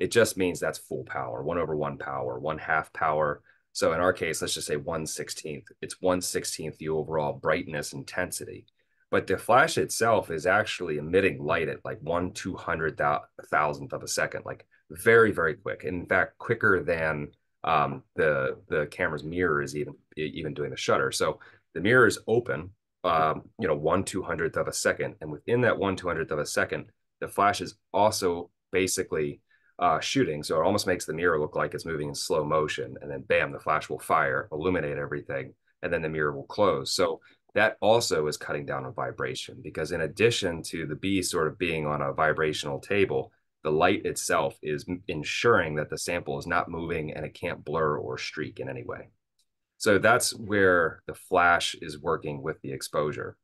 Speaker 1: it just means that's full power, one over one power, one half power. So in our case, let's just say one sixteenth. It's one sixteenth the overall brightness intensity. But the flash itself is actually emitting light at like one two hundred thousandth of a second, like very very quick. In fact, quicker than um, the the camera's mirror is even even doing the shutter. So the mirror is open, um, you know, one two hundredth of a second, and within that one two hundredth of a second, the flash is also basically uh, shooting. So it almost makes the mirror look like it's moving in slow motion. And then bam, the flash will fire, illuminate everything, and then the mirror will close. So that also is cutting down on vibration because in addition to the bee sort of being on a vibrational table, the light itself is ensuring that the sample is not moving and it can't blur or streak in any way. So that's where the flash is working with the exposure.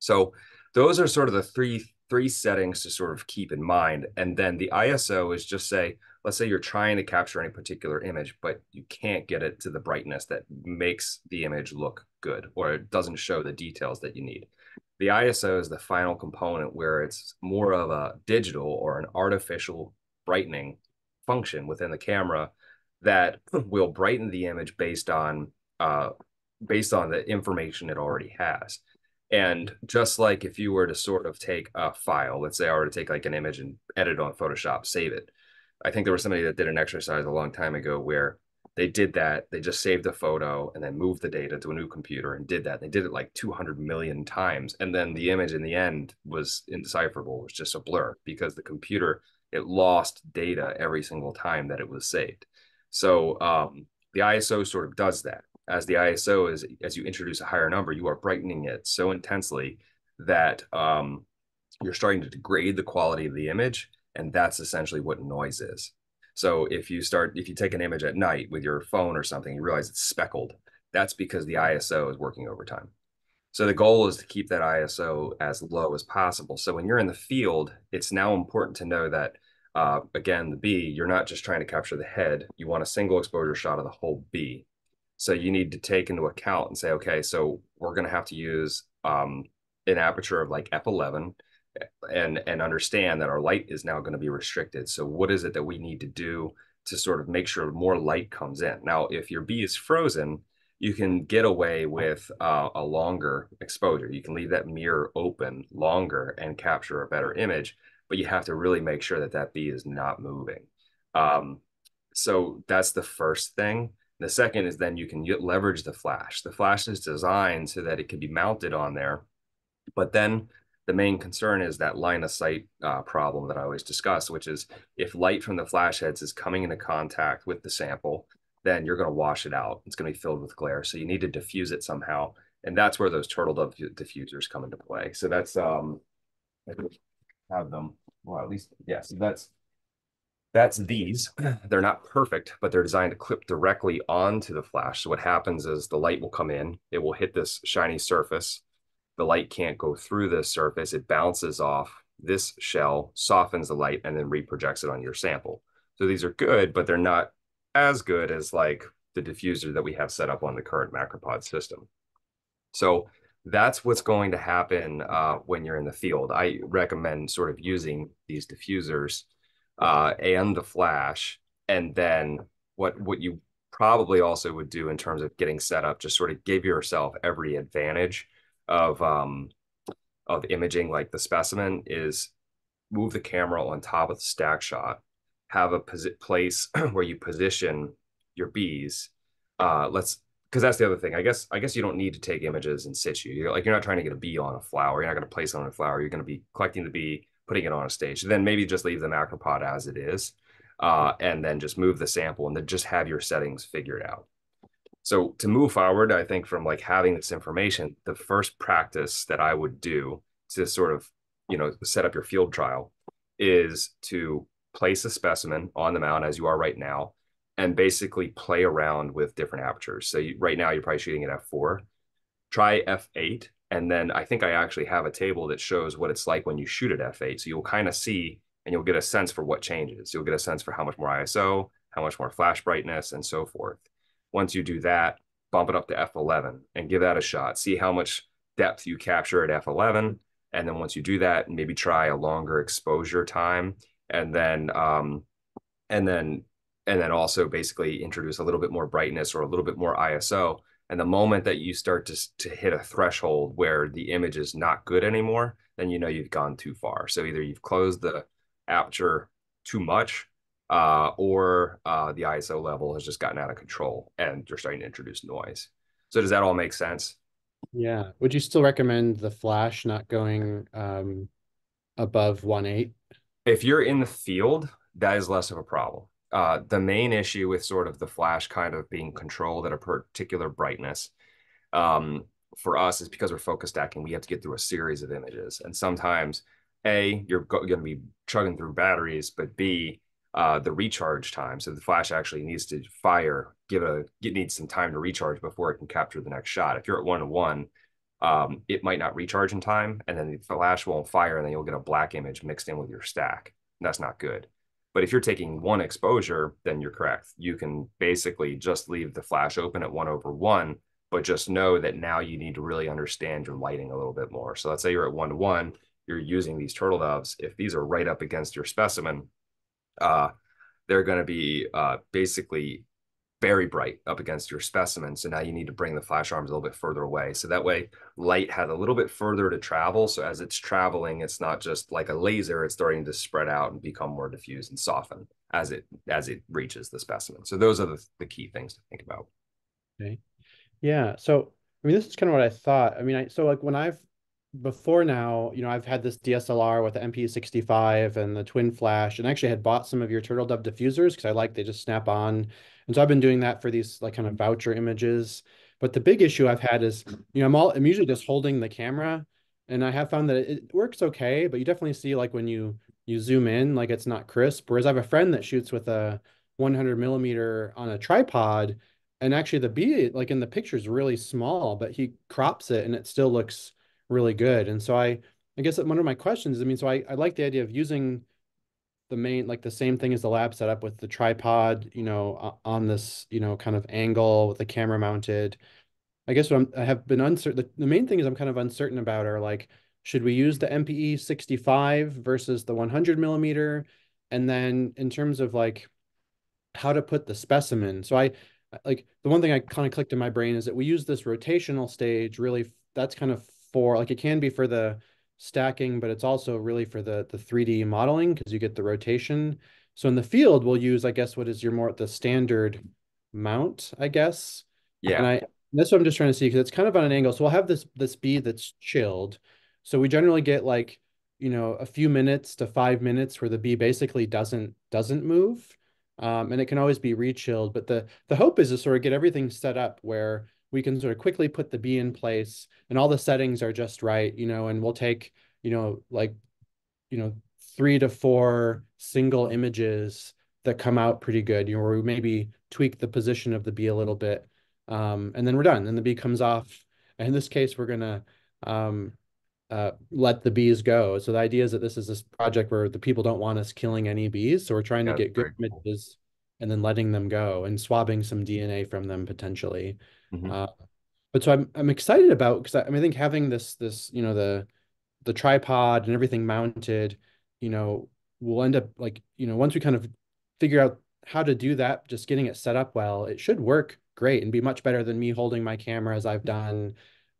Speaker 1: So those are sort of the three three settings to sort of keep in mind. And then the ISO is just say, let's say you're trying to capture any particular image, but you can't get it to the brightness that makes the image look good or it doesn't show the details that you need. The ISO is the final component where it's more of a digital or an artificial brightening function within the camera that will brighten the image based on uh, based on the information it already has. And just like if you were to sort of take a file, let's say I were to take like an image and edit on Photoshop, save it. I think there was somebody that did an exercise a long time ago where they did that. They just saved the photo and then moved the data to a new computer and did that. They did it like 200 million times. And then the image in the end was indecipherable. It was just a blur because the computer, it lost data every single time that it was saved. So um, the ISO sort of does that as the ISO is as you introduce a higher number, you are brightening it so intensely that um, you're starting to degrade the quality of the image, and that's essentially what noise is. So if you start, if you take an image at night with your phone or something, you realize it's speckled. That's because the ISO is working overtime. So the goal is to keep that ISO as low as possible. So when you're in the field, it's now important to know that uh, again, the bee, you're not just trying to capture the head. You want a single exposure shot of the whole bee. So you need to take into account and say, okay, so we're going to have to use um, an aperture of like f11 and and understand that our light is now going to be restricted. So what is it that we need to do to sort of make sure more light comes in? Now, if your bee is frozen, you can get away with uh, a longer exposure. You can leave that mirror open longer and capture a better image, but you have to really make sure that that bee is not moving. Um, so that's the first thing. The second is then you can leverage the flash. The flash is designed so that it can be mounted on there. But then the main concern is that line of sight uh, problem that I always discuss, which is if light from the flash heads is coming into contact with the sample, then you're going to wash it out. It's going to be filled with glare. So you need to diffuse it somehow. And that's where those turtle dove diffusers come into play. So that's, um, I have them, well, at least, yes, yeah, so that's that's these. They're not perfect, but they're designed to clip directly onto the flash. So what happens is the light will come in, it will hit this shiny surface. The light can't go through this surface. It bounces off this shell, softens the light, and then reprojects it on your sample. So these are good, but they're not as good as like the diffuser that we have set up on the current Macropod system. So that's what's going to happen uh, when you're in the field. I recommend sort of using these diffusers uh, and the Flash, and then what what you probably also would do in terms of getting set up, just sort of give yourself every advantage of um, of imaging like the specimen is move the camera on top of the StackShot, have a place where you position your bees. Uh, let's because that's the other thing. I guess I guess you don't need to take images in situ. You're like you're not trying to get a bee on a flower. You're not going to place it on a flower. You're going to be collecting the bee, putting it on a stage. Then maybe just leave the macropod as it is, uh, and then just move the sample and then just have your settings figured out. So to move forward, I think from like having this information, the first practice that I would do to sort of you know set up your field trial is to place a specimen on the mount as you are right now and basically play around with different apertures. So you, right now you're probably shooting at f4. Try f8, and then I think I actually have a table that shows what it's like when you shoot at f8. So you'll kind of see and you'll get a sense for what changes. You'll get a sense for how much more ISO, how much more flash brightness, and so forth. Once you do that, bump it up to f11 and give that a shot. See how much depth you capture at f11. And then once you do that, maybe try a longer exposure time, and then um, and then and then also basically introduce a little bit more brightness or a little bit more ISO. And the moment that you start to, to hit a threshold where the image is not good anymore, then you know you've gone too far. So either you've closed the aperture too much uh, or uh, the ISO level has just gotten out of control and you're starting to introduce noise. So does that all make sense?
Speaker 2: Yeah. Would you still recommend the flash not going um, above 1.8?
Speaker 1: If you're in the field, that is less of a problem uh, the main issue with sort of the flash kind of being controlled at a particular brightness um, for us is because we're focus stacking, we have to get through a series of images. And sometimes, A, you're going to be chugging through batteries, but B, uh, the recharge time. So the flash actually needs to fire, give a, it needs some time to recharge before it can capture the next shot. If you're at one to one, um, it might not recharge in time, and then the flash won't fire, and then you'll get a black image mixed in with your stack. That's not good. But if you're taking one exposure, then you're correct. You can basically just leave the flash open at one over one, but just know that now you need to really understand your lighting a little bit more. So let's say you're at one to one, you're using these turtle doves. If these are right up against your specimen, uh, they're going to be uh, basically very bright up against your specimen. So now you need to bring the flash arms a little bit further away. So that way light has a little bit further to travel. So as it's traveling, it's not just like a laser, it's starting to spread out and become more diffuse and soften as it as it reaches the specimen. So those are the, the key things to think about.
Speaker 2: Okay. Yeah. So I mean, this is kind of what I thought. I mean, I so like when I've before now, you know, I've had this DSLR with the MP65 and the twin flash, and actually had bought some of your turtle dove diffusers because I like they just snap on and so I've been doing that for these like kind of voucher images. But the big issue I've had is, you know, I'm all I'm usually just holding the camera and I have found that it works okay, but you definitely see like when you you zoom in, like it's not crisp. Whereas I have a friend that shoots with a 100 millimeter on a tripod, and actually the bee like in the picture is really small, but he crops it and it still looks really good. And so I I guess one of my questions, I mean, so I, I like the idea of using the main like the same thing as the lab setup with the tripod you know on this you know kind of angle with the camera mounted. I guess what I'm, i have been uncertain the, the main thing is i'm kind of uncertain about are like should we use the mpe 65 versus the 100 millimeter? And then in terms of like how to put the specimen. So i like the one thing i kind of clicked in my brain is that we use this rotational stage really that's kind of for like it can be for the stacking, but it's also really for the, the 3D modeling because you get the rotation. So in the field, we'll use, I guess, what is your more the standard mount, I guess.
Speaker 1: Yeah.
Speaker 2: And I that's what I'm just trying to see because it's kind of on an angle. So we'll have this this bee that's chilled. So we generally get like, you know, a few minutes to five minutes where the bee basically doesn't doesn't move. Um, and it can always be rechilled. But the the hope is to sort of get everything set up where we can sort of quickly put the bee in place and all the settings are just right, you know, and we'll take, you know, like, you know, three to four single images that come out pretty good, you know, where we maybe tweak the position of the bee a little bit. Um, and then we're done. And the bee comes off. And in this case, we're going to um, uh, let the bees go. So the idea is that this is this project where the people don't want us killing any bees. So we're trying yeah, to get good images and then letting them go and swabbing some DNA from them potentially. Mm-hmm. Uh, but so I'm I'm excited about because I, I, mean I think having this this you know the the tripod and everything mounted, you know, we'll end up like you know once we kind of figure out how to do that, just getting it set up well, it should work great and be much better than me holding my camera as I've done,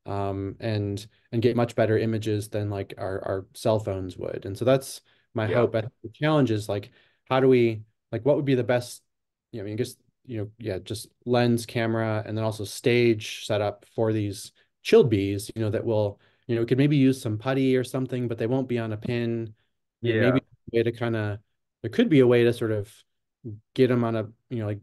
Speaker 2: um, and and get much better images than like our our cell phones would. And so that's my yeah. hope. But the challenge is like how do we like what would be the best you know, I mean, just you know, yeah, just lens, camera, and then also stage setup for these chilled bees, you know, that will, you know, we could maybe use some putty or something, but they won't be on a pin.
Speaker 1: Yeah,
Speaker 2: maybe a way to kind of, there could be a way to sort of get them on a, you know, like,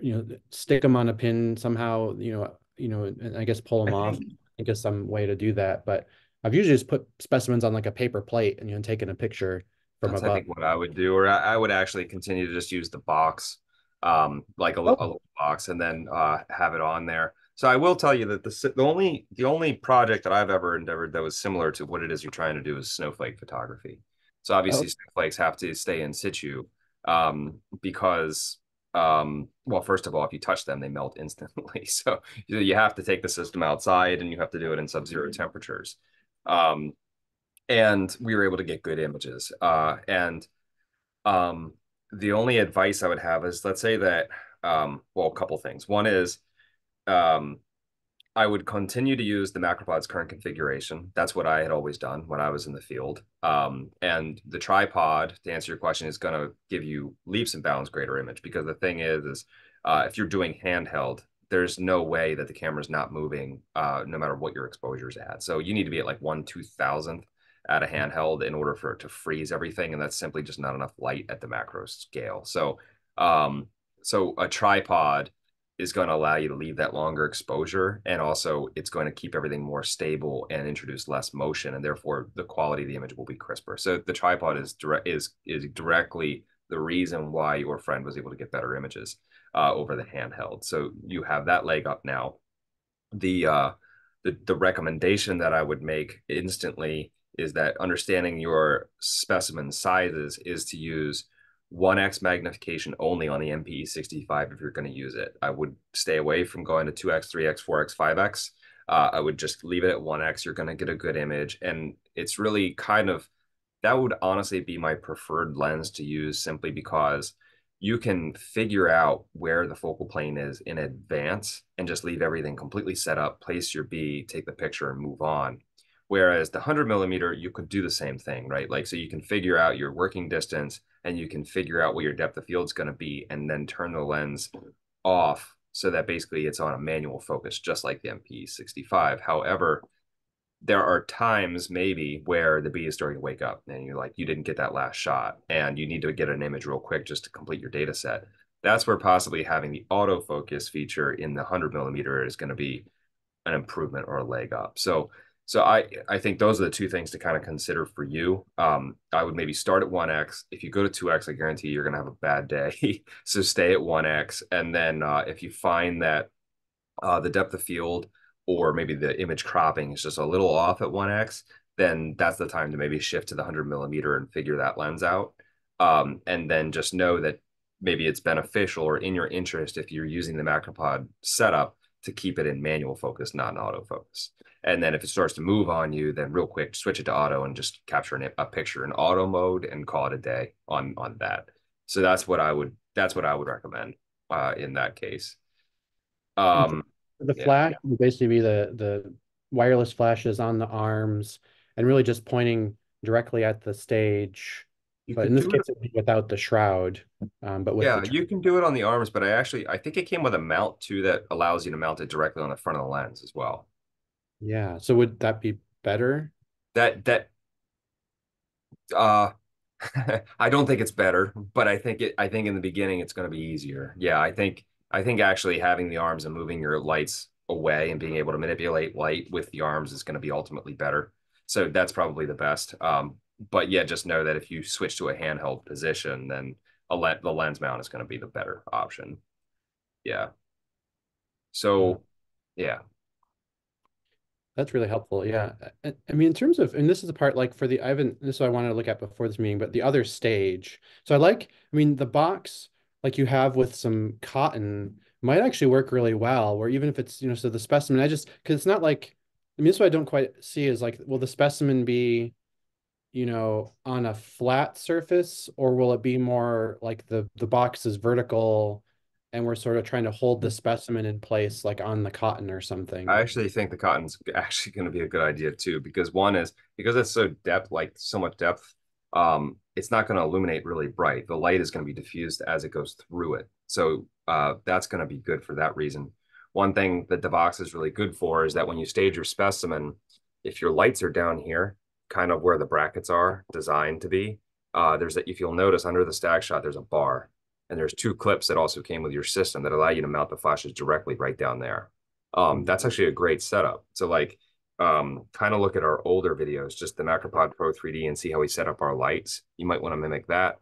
Speaker 2: you know, stick them on a pin somehow, you know, you know, and I guess pull them
Speaker 1: I
Speaker 2: off.
Speaker 1: think
Speaker 2: I think of some way to do that, but I've usually just put specimens on like a paper plate and you know, taken a picture from
Speaker 1: that's I think what I would do, or I, I would actually continue to just use the box, um, like a, li- a
Speaker 2: Oh,
Speaker 1: little box, and then uh, have it on there. So I will tell you that the the only the only project that I've ever endeavored that was similar to what it is you're trying to do is snowflake photography. So
Speaker 2: oh,
Speaker 1: obviously snowflakes have to stay in situ, um, because um, well, first of all, if you touch them, they melt instantly. So you you have to take the system outside, and you have to do it in sub-zero temperatures. Um, and we were able to get good images. Uh, and um, the only advice I would have is let's say that, um, well, a couple things. One is um, I would continue to use the Macropod's current configuration. That's what I had always done when I was in the field. Um, and the tripod, to answer your question, is going to give you leaps and bounds greater image because the thing is, is uh, if you're doing handheld, there's no way that the camera's not moving, uh, no matter what your exposure is at. So you need to be at like one two thousandth at a handheld in order for it to freeze everything, and that's simply just not enough light at the macro scale. So, um, so a tripod is going to allow you to leave that longer exposure and also it's going to keep everything more stable and introduce less motion and therefore the quality of the image will be crisper. So the tripod is direct is is directly the reason why your friend was able to get better images uh, over the handheld. So you have that leg up now. The uh the, the recommendation that i would make instantly is that understanding your specimen sizes is to use 1x magnification only on the MPE 65 if you're going to use it. I would stay away from going to 2x, 3x, 4x, 5x. Uh, I would just leave it at 1x. You're going to get a good image. And it's really kind of that would honestly be my preferred lens to use simply because you can figure out where the focal plane is in advance and just leave everything completely set up, place your bee, take the picture, and move on. Whereas the 100 millimeter, you could do the same thing, right? Like, so you can figure out your working distance and you can figure out what your depth of field is going to be and then turn the lens off so that basically it's on a manual focus, just like the MP 65. However, there are times maybe where the bee is starting to wake up and you're like, you didn't get that last shot and you need to get an image real quick just to complete your data set. That's where possibly having the autofocus feature in the 100 millimeter is going to be an improvement or a leg up. So so I I think those are the two things to kind of consider for you. Um, I would maybe start at one x. If you go to two x, I guarantee you're going to have a bad day. so stay at one x, and then uh, if you find that uh, the depth of field or maybe the image cropping is just a little off at one x, then that's the time to maybe shift to the hundred millimeter and figure that lens out. Um, and then just know that maybe it's beneficial or in your interest if you're using the Macropod setup to keep it in manual focus, not in auto focus. And then if it starts to move on you, then real quick, switch it to auto and just capture an, a picture in auto mode and call it a day on on that. So that's what I would that's what I would recommend uh, in that case. Um,
Speaker 2: the
Speaker 1: yeah,
Speaker 2: flash would basically be the the wireless flashes on the arms and really just pointing directly at the stage.
Speaker 1: You
Speaker 2: But in this
Speaker 1: it.
Speaker 2: case, it'd be without the shroud, um, but
Speaker 1: Yeah, you can do it on the arms, but I actually I think it came with a mount too that allows you to mount it directly on the front of the lens as well.
Speaker 2: yeah. So would that be better?
Speaker 1: That that uh I don't think it's better, but I think it I think in the beginning it's going to be easier. Yeah, I think I think actually having the arms and moving your lights away and being able to manipulate light with the arms is going to be ultimately better. So that's probably the best. Um, but yeah, just know that if you switch to a handheld position, then a le the lens mount is going to be the better option. Yeah. So yeah,
Speaker 2: That's really helpful. Yeah. I, I mean, in terms of, and this is the part like for the, I haven't, this is what I wanted to look at before this meeting, but the other stage. So I like, I mean, the box like you have with some cotton might actually work really well, where even if it's, you know, so the specimen, I just, because it's not like, I mean, this is what I don't quite see is like, will the specimen be, you know, on a flat surface, or will it be more like the the box is vertical and we're sort of trying to hold the specimen in place like on the cotton or something?
Speaker 1: I actually think the cotton's actually going to be a good idea too, because one is because it's so depth, like so much depth. um, it's not going to illuminate really bright. The light is going to be diffused as it goes through it. So uh, that's going to be good for that reason. One thing that the box is really good for is that when you stage your specimen, if your lights are down here, kind of where the brackets are designed to be, uh, there's a, if you'll notice under the StackShot, there's a bar and there's two clips that also came with your system that allow you to mount the flashes directly right down there. Um, that's actually a great setup. So like um, kind of look at our older videos, just the Macropod Pro 3D and see how we set up our lights. You might want to mimic that.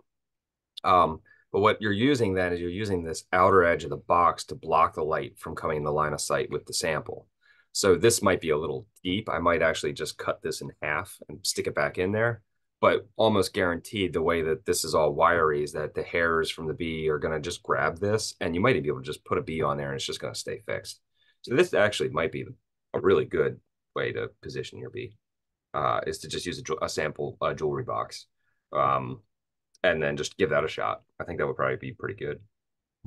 Speaker 1: Um, but what you're using then is you're using this outer edge of the box to block the light from coming in the line of sight with the sample. So this might be a little deep. I might actually just cut this in half and stick it back in there. But almost guaranteed the way that this is all wiry is that the hairs from the bee are going to just grab this and you might even be able to just put a bee on there and it's just going to stay fixed. So this actually might be a really good way to position your bee uh, is to just use a, a sample a jewelry box um, and then just give that a shot. I think that would probably be pretty good.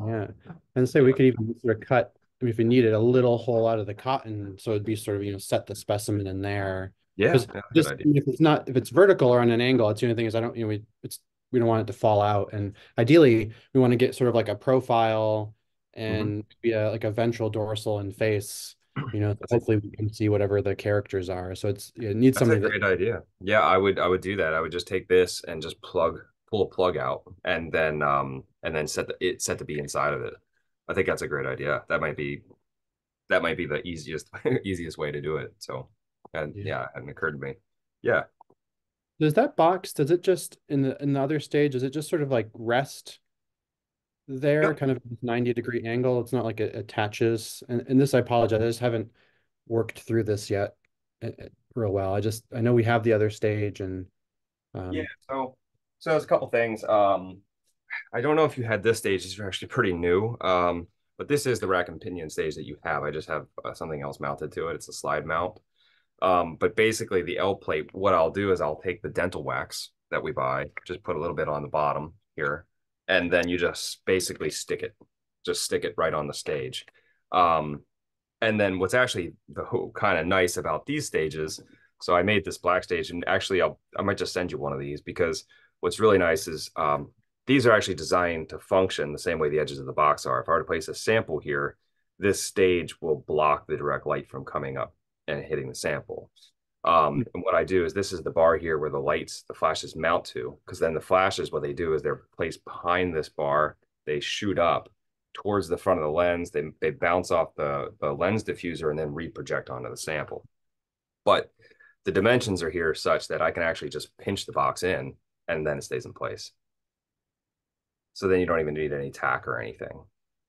Speaker 2: Yeah. And say we could even sort of cut, I mean, if we needed a little hole out of the cotton, so it'd be sort of, you know, set the specimen in there.
Speaker 1: Yeah. yeah
Speaker 2: just if it's not, if it's vertical or on an angle, it's the only thing is I don't, you know, we, it's, we don't want it to fall out. And ideally we want to get sort of like a profile mm-hmm. and mm-hmm. be a, like a ventral dorsal and face you know hopefully we can see whatever the characters are so it's it needs
Speaker 1: That's
Speaker 2: something
Speaker 1: a great that... idea yeah i would i would do that i would just take this and just plug pull a plug out and then um and then set the, it set to be inside of it i think that's a great idea that might be that might be the easiest easiest way to do it so and yeah, yeah it hadn't occurred to me yeah
Speaker 2: does that box does it just in the in the other stage does it just sort of like rest there, kind of 90 degree angle. It's not like it attaches. And, and this, I apologize. I just haven't worked through this yet eh, eh, real well. I just, I know we have the other stage and.
Speaker 1: Um, yeah. So, so there's a couple things. Um, I don't know if you had this stage. These are actually pretty new. Um, but this is the rack and pinion stage that you have. I just have uh, something else mounted to it. It's a slide mount. Um, but basically the L plate, what I'll do is I'll take the dental wax that we buy, just put a little bit on the bottom here, and then you just basically stick it, just stick it right on the stage. Um, and then what's actually the kind of nice about these stages, so I made this black stage, and actually I'll I might just send you one of these because what's really nice is um, these are actually designed to function the same way the edges of the box are. If I were to place a sample here, this stage will block the direct light from coming up and hitting the sample. Um, hmm. and what I do is this is the bar here where the lights, the flashes mount to, because then the flashes, what they do is they're placed behind this bar. They shoot up towards the front of the lens. They, they bounce off the, the lens diffuser and then reproject onto the sample. But the dimensions are here such that I can actually just pinch the box in and then it stays in place. So then you don't even need any tack or anything.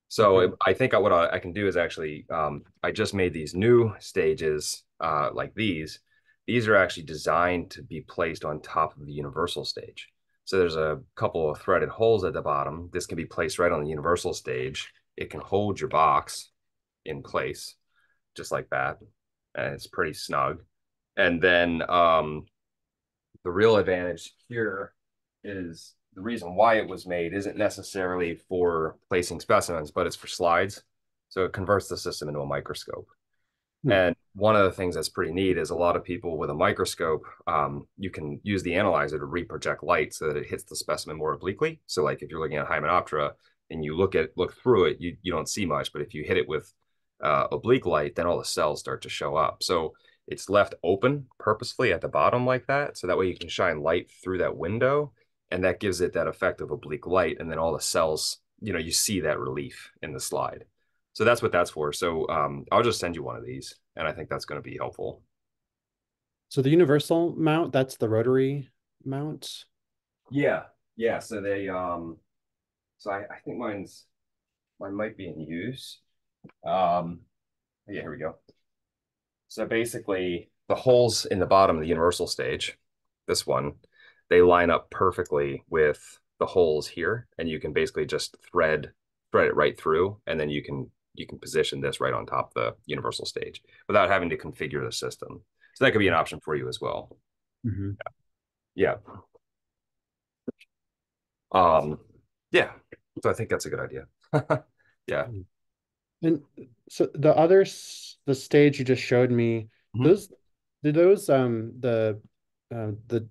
Speaker 1: So. I think what I, can do is actually, um, I just made these new stages uh, like these these are actually designed to be placed on top of the universal stage. So there's a couple of threaded holes at the bottom. This can be placed right on the universal stage. It can hold your box in place just like that. And it's pretty snug. And then um, the real advantage here is the reason why it was made isn't necessarily for placing specimens, but it's for slides. So it converts the system into a microscope. Hmm. And one of the things that's pretty neat is a lot of people with a microscope, um, you can use the analyzer to reproject light so that it hits the specimen more obliquely. So like if you're looking at Hymenoptera and you look at look through it, you, you don't see much. But if you hit it with uh, oblique light, then all the cells start to show up. So it's left open purposefully at the bottom like that. So that way you can shine light through that window and that gives it that effect of oblique light. And then all the cells, you know, you see that relief in the slide. So that's what that's for. So um, I'll just send you one of these, and I think that's going to be helpful.
Speaker 2: So the universal mount, that's the rotary mount.
Speaker 1: Yeah, yeah. So they, um, so I, I think mine's mine might be in use. Um, yeah, here we go. So basically, the holes in the bottom of the universal stage, this one, they line up perfectly with the holes here, and you can basically just thread thread it right through, and then you can you can position this right on top of the universal stage without having to configure the system. So that could be an option for you as well. Mm-hmm. Yeah. Um, yeah. So I think that's a good idea. yeah.
Speaker 2: And so the other the stage you just showed me, mm-hmm. those did those um the uh, the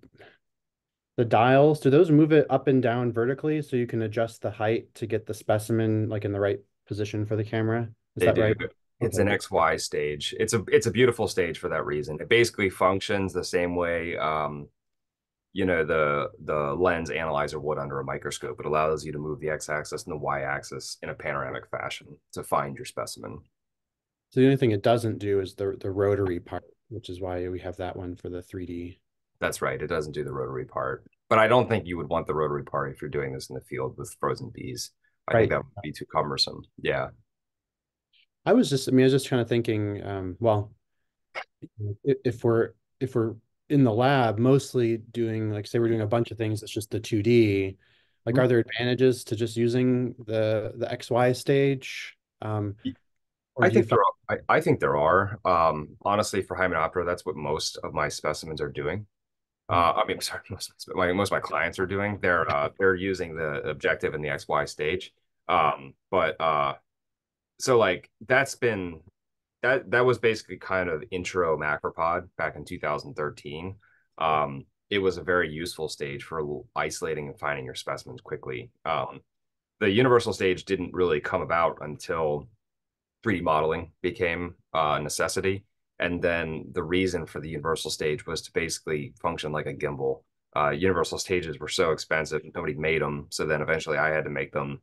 Speaker 2: the dials, do those move it up and down vertically so you can adjust the height to get the specimen like in the right position for the camera? Is
Speaker 1: They
Speaker 2: that
Speaker 1: do.
Speaker 2: right?
Speaker 1: It's
Speaker 2: Okay.
Speaker 1: an XY stage. It's a it's a beautiful stage for that reason. It basically functions the same way um, you know, the the lens analyzer would under a microscope. It allows you to move the x-axis and the y-axis in a panoramic fashion to find your specimen.
Speaker 2: So the only thing it doesn't do is the the rotary part, which is why we have that one for the 3D.
Speaker 1: That's right. It doesn't do the rotary part. But I don't think you would want the rotary part if you're doing this in the field with frozen bees. I
Speaker 2: Right.
Speaker 1: think that would be too cumbersome. Yeah.
Speaker 2: I was just, I mean, I was just kind of thinking, um, well, if, we're if we're in the lab mostly doing like say we're doing a bunch of things that's just the 2D, like
Speaker 1: Mhm.
Speaker 2: are there advantages to just using the the XY stage? Um,
Speaker 1: I think there
Speaker 2: find,
Speaker 1: are. I, I think there are. Um, honestly, for Hymenoptera, that's what most of my specimens are doing. Uh, I mean, sorry, most of my most of my clients are doing. They're uh, they're using the objective in the XY stage. Um, but uh, so like that's been that that was basically kind of intro macropod back in 2013. Um, it was a very useful stage for isolating and finding your specimens quickly. Um, the universal stage didn't really come about until 3D modeling became a necessity. And then the reason for the universal stage was to basically function like a gimbal. Uh, universal stages were so expensive, nobody made them. So then eventually I had to make them.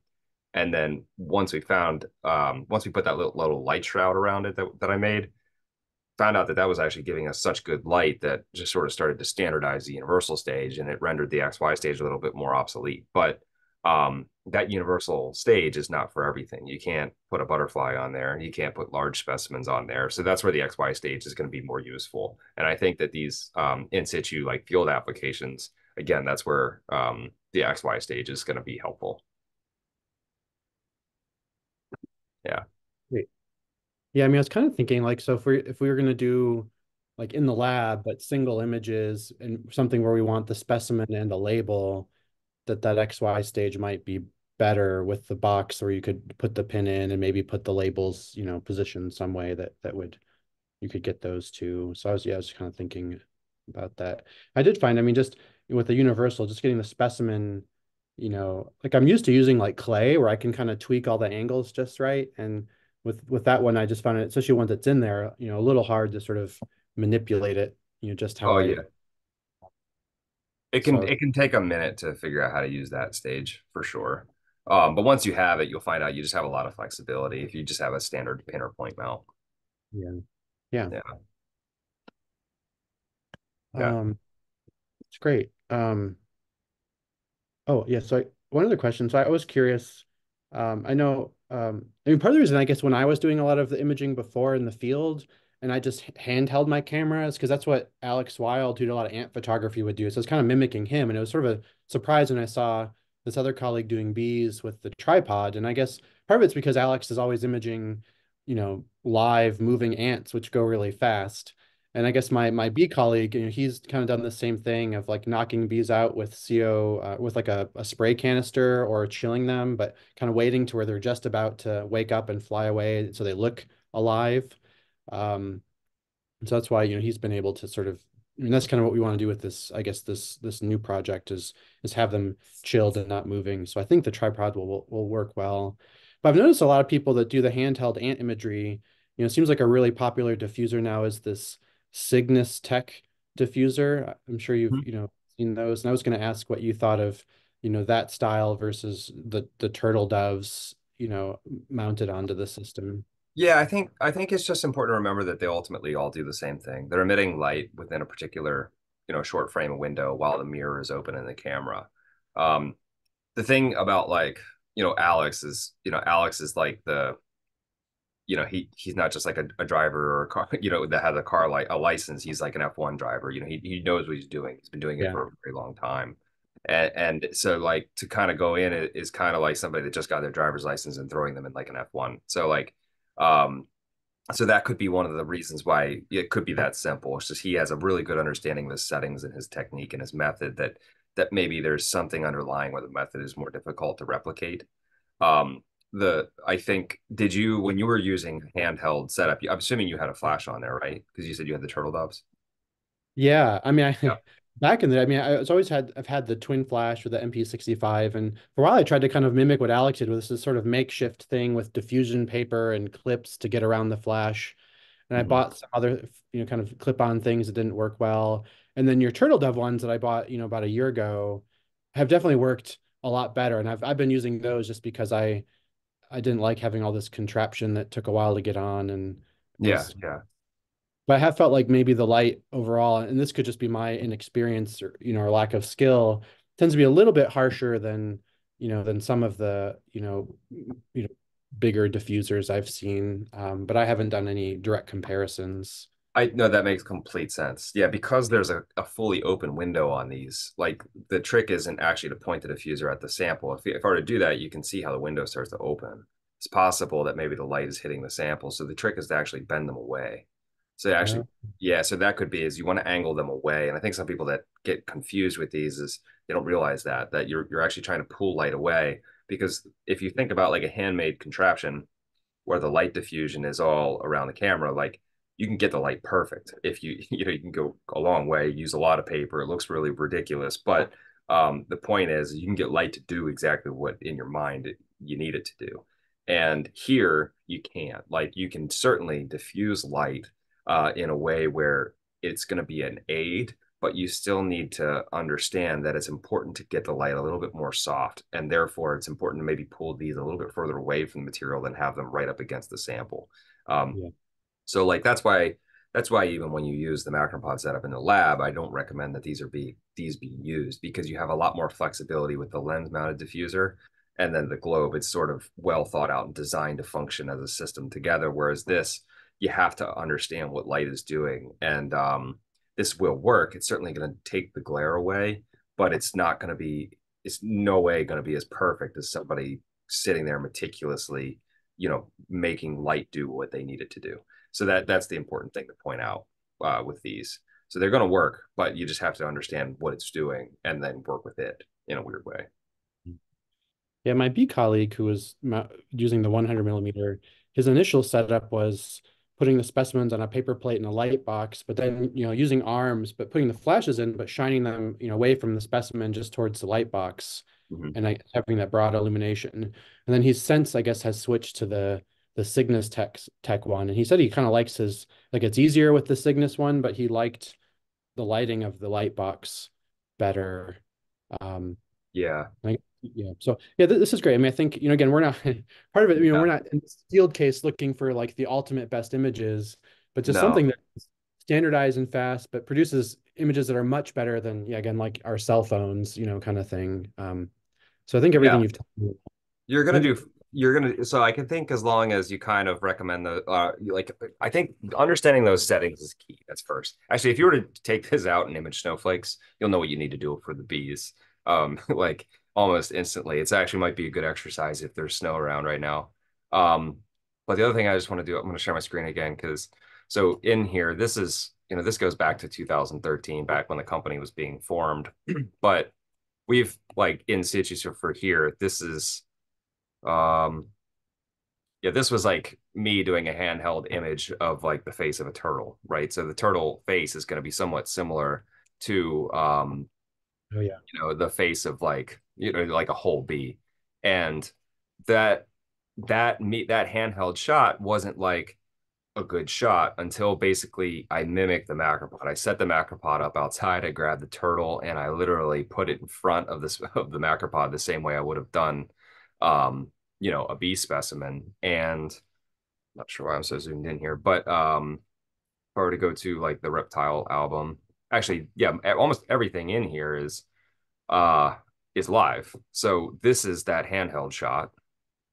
Speaker 1: And then once we found, um, once we put that little, little light shroud around it that, that I made, found out that that was actually giving us such good light that just sort of started to standardize the universal stage and it rendered the XY stage a little bit more obsolete. But um, that universal stage is not for everything. You can't put a butterfly on there. You can't put large specimens on there. So that's where the XY stage is going to be more useful. And I think that these um, in situ like field applications, again, that's where um, the XY stage is going to be helpful. Yeah.
Speaker 2: yeah, I mean, I was kind of thinking like, so if we if we were gonna do like in the lab, but single images and something where we want the specimen and the label, that that XY stage might be better with the box where you could put the pin in and maybe put the labels, you know, positioned some way that that would you could get those two. So I was yeah, I was kind of thinking about that. I did find, I mean, just with the universal, just getting the specimen, you know, like I'm used to using like clay where I can kind of tweak all the angles just right. And with with that one, I just found it, especially one that's in there, you know, a little hard to sort of manipulate it, you know, just how
Speaker 1: Oh
Speaker 2: I
Speaker 1: yeah. It can
Speaker 2: so
Speaker 1: it can take a minute to figure out how to use that stage for sure. Um, but once you have it, you'll find out you just have a lot of flexibility if you just have a standard pin or point mount.
Speaker 2: yeah. Yeah.
Speaker 1: Yeah. Yeah.
Speaker 2: Um, it's great. Um, Oh, yeah. So I, one other question. So I was curious. Um, I know, um, I mean, part of the reason I guess when I was doing a lot of the imaging before in the field and I just handheld my cameras, because that's what Alex Wild, who did a lot of ant photography, would do. So it's kind of mimicking him. And it was sort of a surprise when I saw this other colleague doing bees with the tripod. And I guess part of it's because Alex is always imaging, you know, live moving ants, which go really fast. And I guess my my bee colleague, you know, he's kind of done the same thing of like knocking bees out with CO uh, with like a, a spray canister or chilling them, but kind of waiting to where they're just about to wake up and fly away so they look alive. Um, so that's why, you know, he's been able to sort of, I mean, that's kind of what we want to do with this, I guess this this new project is is have them chilled and not moving. So I think the tripod will will, work well. But I've noticed a lot of people that do the handheld ant imagery, you know, it seems like a really popular diffuser now is this Cygnus Tech diffuser. I'm sure you've,
Speaker 1: Mhm.
Speaker 2: you know, seen those. And I was going to ask what you thought of, you know, that style versus the the turtle doves, you know, mounted onto the system.
Speaker 1: Yeah, I think I think it's just important to remember that they ultimately all do the same thing. They're emitting light within a particular, you know, short frame window while the mirror is open in the camera. Um, the thing about like, you know, Alex is, you know, Alex is like the you know, he he's not just like a, a driver or a car, you know, that has a car like a license. He's like an F1 driver. You know, he he knows what he's doing. He's been doing it
Speaker 2: Yeah.
Speaker 1: for a very long time. And, and so like to kind of go in is, is kind of like somebody that just got their driver's license and throwing them in like an F1. So like um so that could be one of the reasons why it could be that simple. It's just he has a really good understanding of his settings and his technique and his method that that maybe there's something underlying where the method is more difficult to replicate. Um, the I think did you when you were using handheld setup? I'm assuming you had a flash on there, right? Because you said you had the turtle doves.
Speaker 2: Yeah, I mean, I, Yeah. Back in the, I mean, I was always had, I've had the twin flash or the MP65, and for a while I tried to kind of mimic what Alex did with this sort of makeshift thing with diffusion paper and clips to get around the flash. And I
Speaker 1: Mhm.
Speaker 2: bought some other, you know, kind of clip-on things that didn't work well. And then your Turtle Dove ones that I bought, you know, about a year ago have definitely worked a lot better. And I've I've been using those just because I I didn't like having all this contraption that took a while to get on and
Speaker 1: Yeah, yeah.
Speaker 2: But I have felt like maybe the light overall, and this could just be my inexperience or you know, or lack of skill, tends to be a little bit harsher than you know than some of the you know you know bigger diffusers I've seen. Um, but I haven't done any direct comparisons.
Speaker 1: I know that makes complete sense. Yeah, because there's a, a fully open window on these, like the trick isn't actually to point the diffuser at the sample. If, if I were to do that, you can see how the window starts to open. It's possible that maybe the light is hitting the sample. So the trick is to actually bend them away. So actually, yeah, so that could be is you want to angle them away. And I think some people that get confused with these is they don't realize that that you're you're actually trying to pull light away. Because if you think about like a handmade contraption where the light diffusion is all around the camera, like you can get the light perfect if you you know you can go a long way use a lot of paper it looks really ridiculous but um, the point is you can get light to do exactly what in your mind it, you need it to do and here you can't like you can certainly diffuse light uh, in a way where it's going to be an aid but you still need to understand that it's important to get the light a little bit more soft and therefore it's important to maybe pull these a little bit further away from the material than have them right up against the sample um,
Speaker 2: yeah.
Speaker 1: so like that's why that's why even when you use the Macropod setup in the lab, I don't recommend that these are be these be used because you have a lot more flexibility with the lens mounted diffuser and then the globe. It's sort of well thought out and designed to function as a system together. Whereas this, you have to understand what light is doing, and um, this will work. It's certainly going to take the glare away, but it's not going to be. It's no way going to be as perfect as somebody sitting there meticulously, you know, making light do what they need it to do. So that that's the important thing to point out uh, with these. So they're going to work, but you just have to understand what it's doing and then work with it in a weird way.
Speaker 2: Yeah, my bee colleague who was using the 100 millimeter, his initial setup was putting the specimens on a paper plate in a light box, but then, you know, using arms, but putting the flashes in, but shining them, you know, away from the specimen just towards the light box mm-hmm. and having that broad illumination. And then he's since, I guess, has switched to the the Cygnus Tech Tech one, and he said he kind of likes his like it's easier with the Cygnus one, but he liked the lighting of the light box better. Um,
Speaker 1: yeah,
Speaker 2: like, yeah. So yeah, th this is great. I mean, I think you know, again, we're not part of it. You know, yeah. we're not in this field case looking for like the ultimate best images, but just no. something that's standardized and fast, but produces images that are much better than yeah, again, like our cell phones, you know, kind of thing. Um, so I think everything yeah. you've told me.
Speaker 1: You're gonna do you're gonna so i can think as long as you kind of recommend the uh like i think understanding those settings is key that's first actually if you were to take this out and image snowflakes you'll know what you need to do for the bees um like almost instantly. It's actually might be a good exercise if there's snow around right now. Um but the other thing i just want to do i'm going to share my screen again because so in here this is you know this goes back to 2013 back when the company was being formed. But we've like in situ so for here this is um, yeah, this was like me doing a handheld image of like the face of a turtle, right? So the turtle face is going to be somewhat similar to, um,
Speaker 2: oh yeah,
Speaker 1: you know, the face of like you know like a whole bee, and that that me that handheld shot wasn't like a good shot until basically I mimicked the macropod. I set the macropod up outside. I grabbed the turtle and I literally put it in front of this of the macropod the same way I would have done um, you know, a bee specimen. And I'm not sure why I'm so zoomed in here, but um, if I were to go to like the reptile album, actually, yeah, almost everything in here is uh is live. So this is that handheld shot,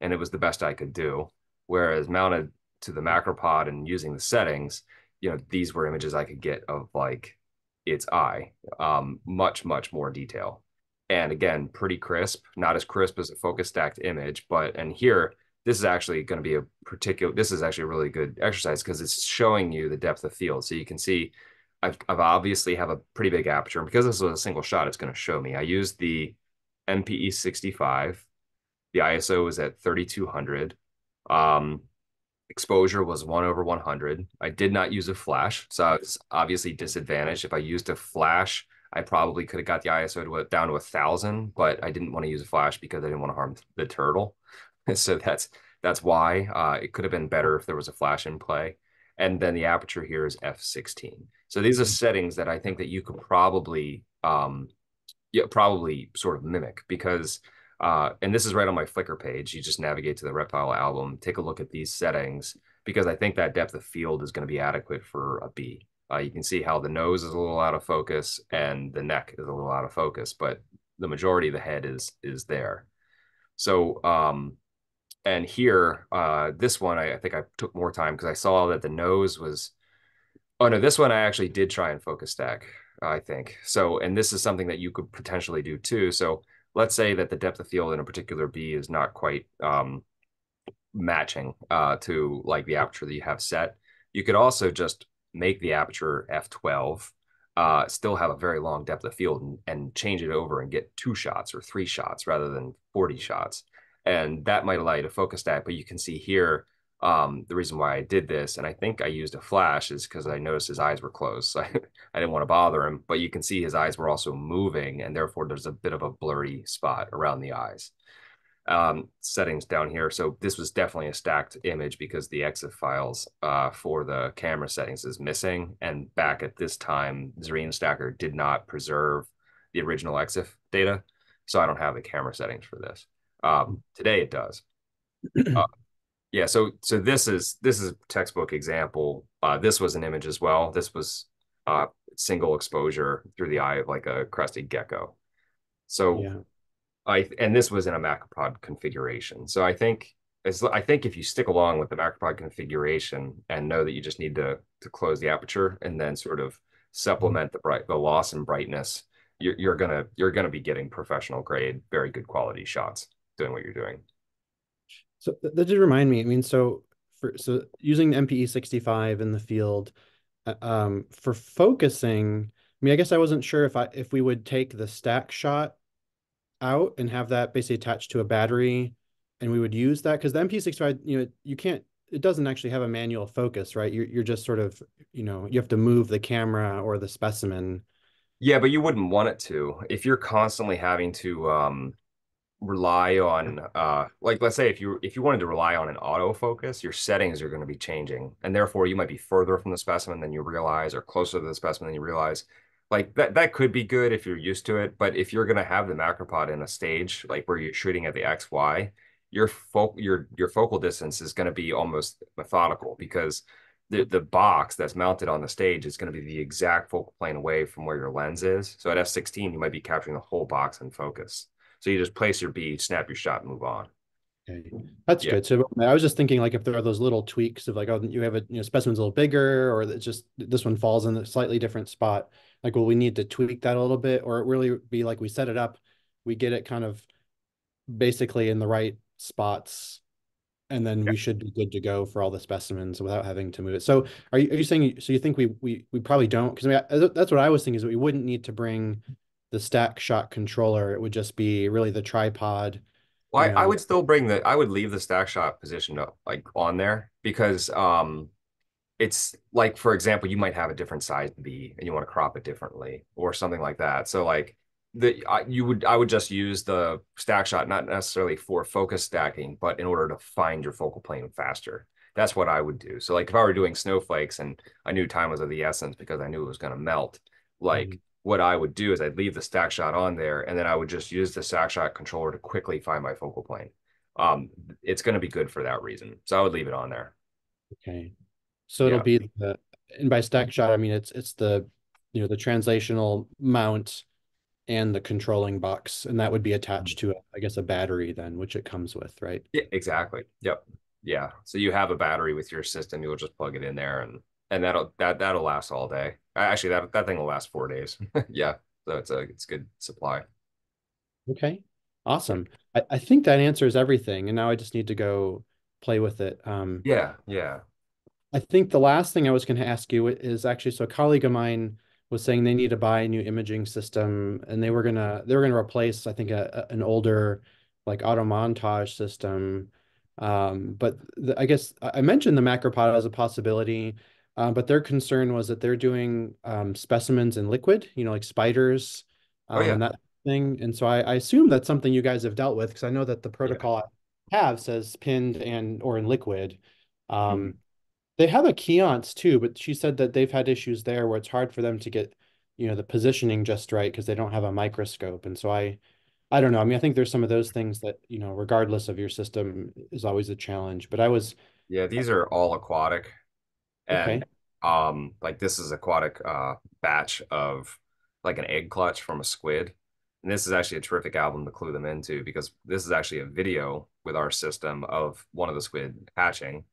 Speaker 1: and it was the best I could do. Whereas mounted to the macropod and using the settings, you know, these were images I could get of like its eye, um, much much more detail and again pretty crisp not as crisp as a focus stacked image but and here this is actually going to be a particular this is actually a really good exercise because it's showing you the depth of field so you can see I've, I've obviously have a pretty big aperture and because this was a single shot it's going to show me i used the mpe 65 the iso was at 3200 um exposure was 1 over 100 i did not use a flash so i was obviously disadvantaged if i used a flash I probably could have got the ISO to down to a thousand, but I didn't want to use a flash because I didn't want to harm the turtle. so that's that's why uh, it could have been better if there was a flash in play. And then the aperture here is f16. So these are settings that I think that you could probably um, yeah, probably sort of mimic because uh, and this is right on my Flickr page. You just navigate to the reptile album, take a look at these settings because I think that depth of field is going to be adequate for a bee. Uh, you can see how the nose is a little out of focus and the neck is a little out of focus, but the majority of the head is is there. So, um, and here, uh, this one, I, I think I took more time because I saw that the nose was. Oh no, this one I actually did try and focus stack. I think so, and this is something that you could potentially do too. So let's say that the depth of field in a particular B is not quite um, matching uh, to like the aperture that you have set. You could also just make the aperture f12, uh, still have a very long depth of field and, and change it over and get two shots or three shots rather than 40 shots. And that might allow you to focus that. But you can see here um, the reason why I did this, and I think I used a flash, is because I noticed his eyes were closed. So I, I didn't want to bother him, but you can see his eyes were also moving, and therefore there's a bit of a blurry spot around the eyes um, settings down here. So this was definitely a stacked image because the EXIF files uh, for the camera settings is missing. And back at this time, Zerene Stacker did not preserve the original EXIF data. So I don't have the camera settings for this. Um, today it does. Uh, yeah, so so this is this is a textbook example. Uh, this was an image as well. This was uh, single exposure through the eye of like a crested gecko. So yeah. I and this was in a macropod configuration. So I think as I think if you stick along with the macropod configuration and know that you just need to to close the aperture and then sort of supplement the bright the loss in brightness, you're you're gonna you're gonna be getting professional grade, very good quality shots doing what you're doing.
Speaker 2: So that did remind me. I mean, so for so using the MP-E 65 in the field, uh, um, for focusing, I mean, I guess I wasn't sure if I if we would take the StackShot out and have that basically attached to a battery and we would use that because the MP65, you know, you can't, it doesn't actually have a manual focus, right? You're, you're just sort of, you know, you have to move the camera or the specimen.
Speaker 1: Yeah, but you wouldn't want it to. If you're constantly having to um, rely on, uh, like, let's say if you if you wanted to rely on an autofocus, your settings are going to be changing, and therefore you might be further from the specimen than you realize, or closer to the specimen than you realize. Like that that could be good if you're used to it but if you're going to have the macropod in a stage like where you're shooting at the xy your focal your your focal distance is going to be almost methodical because the the box that's mounted on the stage is going to be the exact focal plane away from where your lens is. So at f16 you might be capturing the whole box in focus so you just place your bead snap your shot and move on
Speaker 2: Okay, that's yeah. good. So I was just thinking like if there are those little tweaks of like, oh, you have a you know specimen's a little bigger, or that just this one falls in a slightly different spot. Like, will we need to tweak that a little bit, or it really be like we set it up, we get it kind of basically in the right spots, and then yeah. we should be good to go for all the specimens without having to move it. So are you are you saying so you think we we we probably don't because I mean, that's what I was thinking is that we wouldn't need to bring the StackShot controller. It would just be really the tripod
Speaker 1: well, I, I, would still bring the I would leave the StackShot position up, like on there because um it's like for example, you might have a different size bee and you want to crop it differently or something like that. So like the I, you would I would just use the StackShot not necessarily for focus stacking, but in order to find your focal plane faster. That's what I would do. So like if I were doing snowflakes and I knew time was of the essence because I knew it was going to melt, like mm-hmm what I would do is I'd leave the StackShot on there and then I would just use the StackShot controller to quickly find my focal plane. Um, it's going to be good for that reason. So I would leave it on there.
Speaker 2: Okay. So it'll yeah. be the, and by StackShot, I mean, it's, it's the, you know, the translational mount and the controlling box, and that would be attached to, I guess, a battery then, which it comes with, right?
Speaker 1: Yeah, exactly. Yep. Yeah. So you have a battery with your system, you'll just plug it in there and, and that'll, that, that'll last all day. Actually, that that thing will last four days. yeah, so it's a it's good supply.
Speaker 2: Okay, awesome. I, I think that answers everything, and now I just need to go play with it. Um,
Speaker 1: yeah, yeah.
Speaker 2: I think the last thing I was going to ask you is actually so a colleague of mine was saying they need to buy a new imaging system, and they were gonna they were gonna replace I think a, a an older like auto montage system. Um, but the, I guess I mentioned the macropod as a possibility Uh, but their concern was that they're doing um, specimens in liquid, you know, like spiders
Speaker 1: Oh
Speaker 2: um,
Speaker 1: yeah,
Speaker 2: and that thing. And so I, I assume that's something you guys have dealt with because I know that the
Speaker 1: yeah.
Speaker 2: protocol I have says pinned and or in liquid. Um, they have a Keyence too, but she said that they've had issues there where it's hard for them to get, you know, the positioning just right because they don't have a microscope. And so I, I don't know. I mean, I think there's some of those things that, you know, regardless of your system is always a challenge. But I was
Speaker 1: Yeah, these are all aquatic.
Speaker 2: Okay.
Speaker 1: And um like this is aquatic uh batch of like an egg clutch from a squid. And this is actually a terrific album to clue them into because this is actually a video with our system of one of the squid hatching.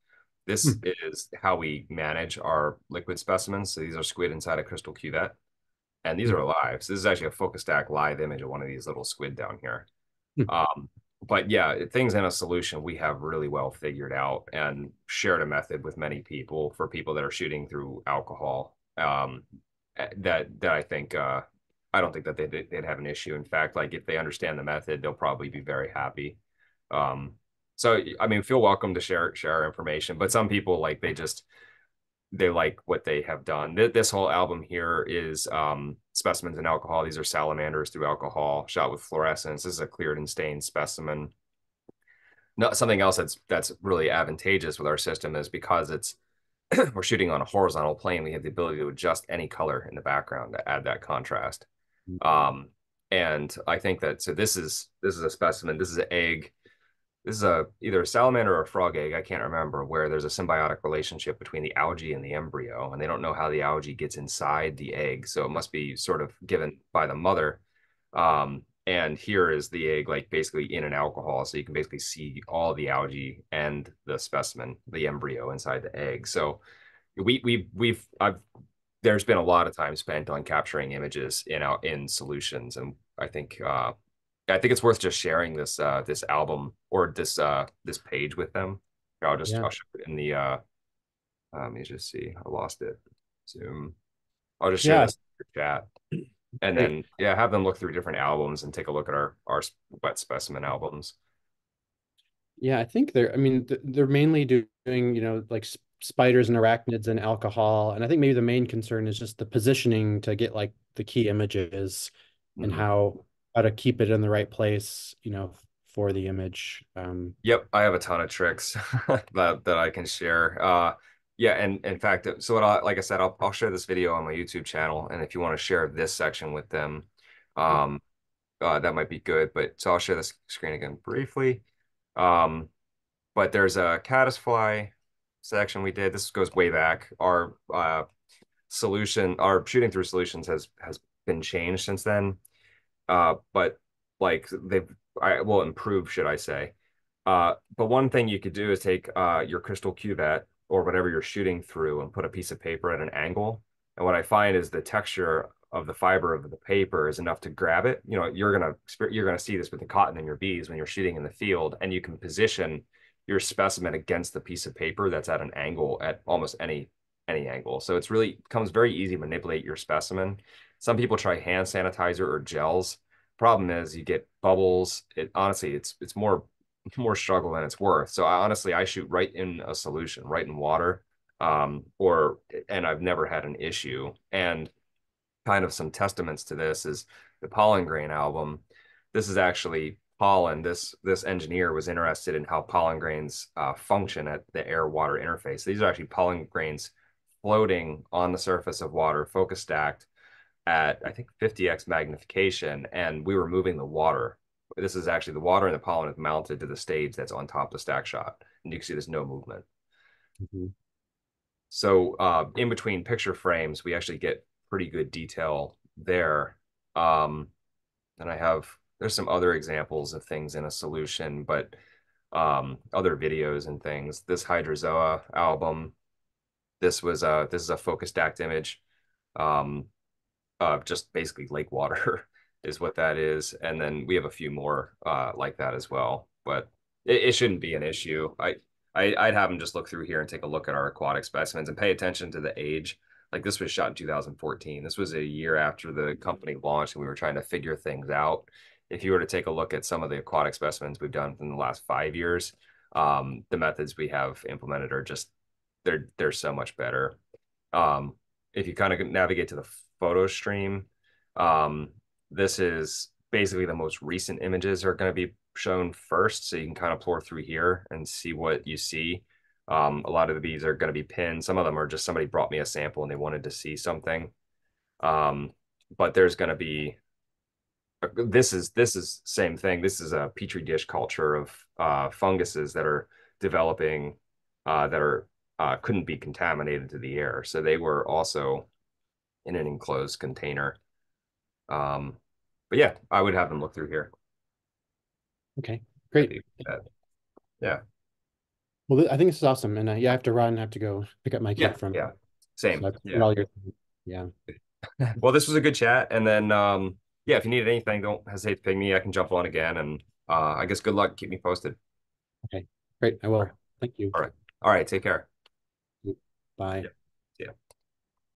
Speaker 1: This
Speaker 2: Hmm.
Speaker 1: is how we manage our liquid specimens. So these are squid inside a crystal cuvette, and these
Speaker 2: Hmm.
Speaker 1: are alive. So this is actually a focus stack live image of one of these little squid down here.
Speaker 2: Hmm.
Speaker 1: Um, but yeah, things in a solution we have really well figured out and shared a method with many people for people that are shooting through alcohol. Um, that that I think uh, I don't think that they they'd have an issue. In fact, like if they understand the method, they'll probably be very happy. Um, so I mean, feel welcome to share share information. But some people like they just they like what they have done. This whole album here is um, specimens in alcohol. These are salamanders through alcohol, shot with fluorescence. This is a cleared and stained specimen. Not something else that's that's really advantageous with our system is because it's we're shooting on a horizontal plane. We have the ability to adjust any color in the background to add that contrast. Um, and I think that so this is this is a specimen. This is an egg this is a either a salamander or a frog egg, I can't remember, where there's a symbiotic relationship between the algae and the embryo, and they don't know how the algae gets inside the egg, so it must be sort of given by the mother. Um, and here is the egg, like basically in an alcohol, so you can basically see all the algae and the specimen, the embryo inside the egg. So we we we've I've there's been a lot of time spent on capturing images in out in solutions, and I think uh, I think it's worth just sharing this uh this album or this uh this page with them. I'll just
Speaker 2: Yeah.
Speaker 1: I'll show it in the uh let me just see. I lost it. Zoom. I'll just share
Speaker 2: Yeah.
Speaker 1: this in the chat. And then yeah, have them look through different albums and take a look at our our wet specimen albums.
Speaker 2: Yeah, I think they're, I mean, they're mainly doing, you know, like spiders and arachnids and alcohol. And I think maybe the main concern is just the positioning to get like the key images and
Speaker 1: Mhm.
Speaker 2: how how to keep it in the right place, you know, for the image. Um,
Speaker 1: Yep, I have a ton of tricks that that I can share. Uh yeah, and in fact, so what I like I said, I'll I'll share this video on my YouTube channel, and if you want to share this section with them, um uh, that might be good. But so I'll share this screen again briefly. Um, but there's a caddisfly section we did. This goes way back. Our uh, solution, our shooting through solutions has has been changed since then. Uh, but like they've, I will improve, should I say? Uh, but one thing you could do is take uh, your crystal cuvette or whatever you're shooting through and put a piece of paper at an angle. And what I find is the texture of the fiber of the paper is enough to grab it. You know, you're gonna you're gonna see this with the cotton in your bees when you're shooting in the field, and you can position your specimen against the piece of paper that's at an angle at almost any any angle. So it's really becomes very easy to manipulate your specimen. Some people try hand sanitizer or gels. Problem is you get bubbles. It honestly, it's it's more more struggle than it's worth. So I honestly I shoot right in a solution, right in water. Um, or and I've never had an issue. And kind of some testaments to this is the pollen grain album. This is actually pollen. This this engineer was interested in how pollen grains uh, function at the air water interface. These are actually pollen grains floating on the surface of water, focus stacked at I think 50x magnification, and we were moving the water. This is actually the water and the pollen is mounted to the stage that's on top of the StackShot, and you can see there's no movement.
Speaker 2: mhm.
Speaker 1: So uh, in between picture frames, we actually get pretty good detail there. Um, and I have there's some other examples of things in a solution, but um, other videos and things. This Hydrozoa album, this was a this is a focus stacked image, um, uh, just basically lake water is what that is, and then we have a few more uh, like that as well. But it, it shouldn't be an issue. I I, I'd have them just look through here and take a look at our aquatic specimens and pay attention to the age. Like this was shot in 2014. This was a year after the company launched, and we were trying to figure things out. If you were to take a look at some of the aquatic specimens we've done in the last five years, um, the methods we have implemented are just they're they're so much better. Um, if you kind of navigate to the photo stream, um, this is basically the most recent images are going to be shown first. So you can kind of pour through here and see what you see. Um, a lot of these are going to be pinned. Some of them are just somebody brought me a sample and they wanted to see something. Um, but there's going to be this is this is same thing. This is a petri dish culture of uh, funguses that are developing uh, that are uh, couldn't be contaminated to the air. So they were also in an enclosed container. Um, but yeah, I would have them look through here.
Speaker 2: Okay, great.
Speaker 1: Yeah.
Speaker 2: Well, I think this is awesome, and uh, yeah, I have to run. I have to go pick up my kid
Speaker 1: yeah,
Speaker 2: from.
Speaker 1: Yeah. Same.
Speaker 2: So
Speaker 1: yeah.
Speaker 2: Your, yeah.
Speaker 1: well, this was a good chat, and then um, yeah, if you need anything, don't hesitate to ping me. I can jump on again, and uh, I guess good luck. Keep me posted.
Speaker 2: Okay, great. I will. Thank you.
Speaker 1: All right. All right. Take care.
Speaker 2: Bye.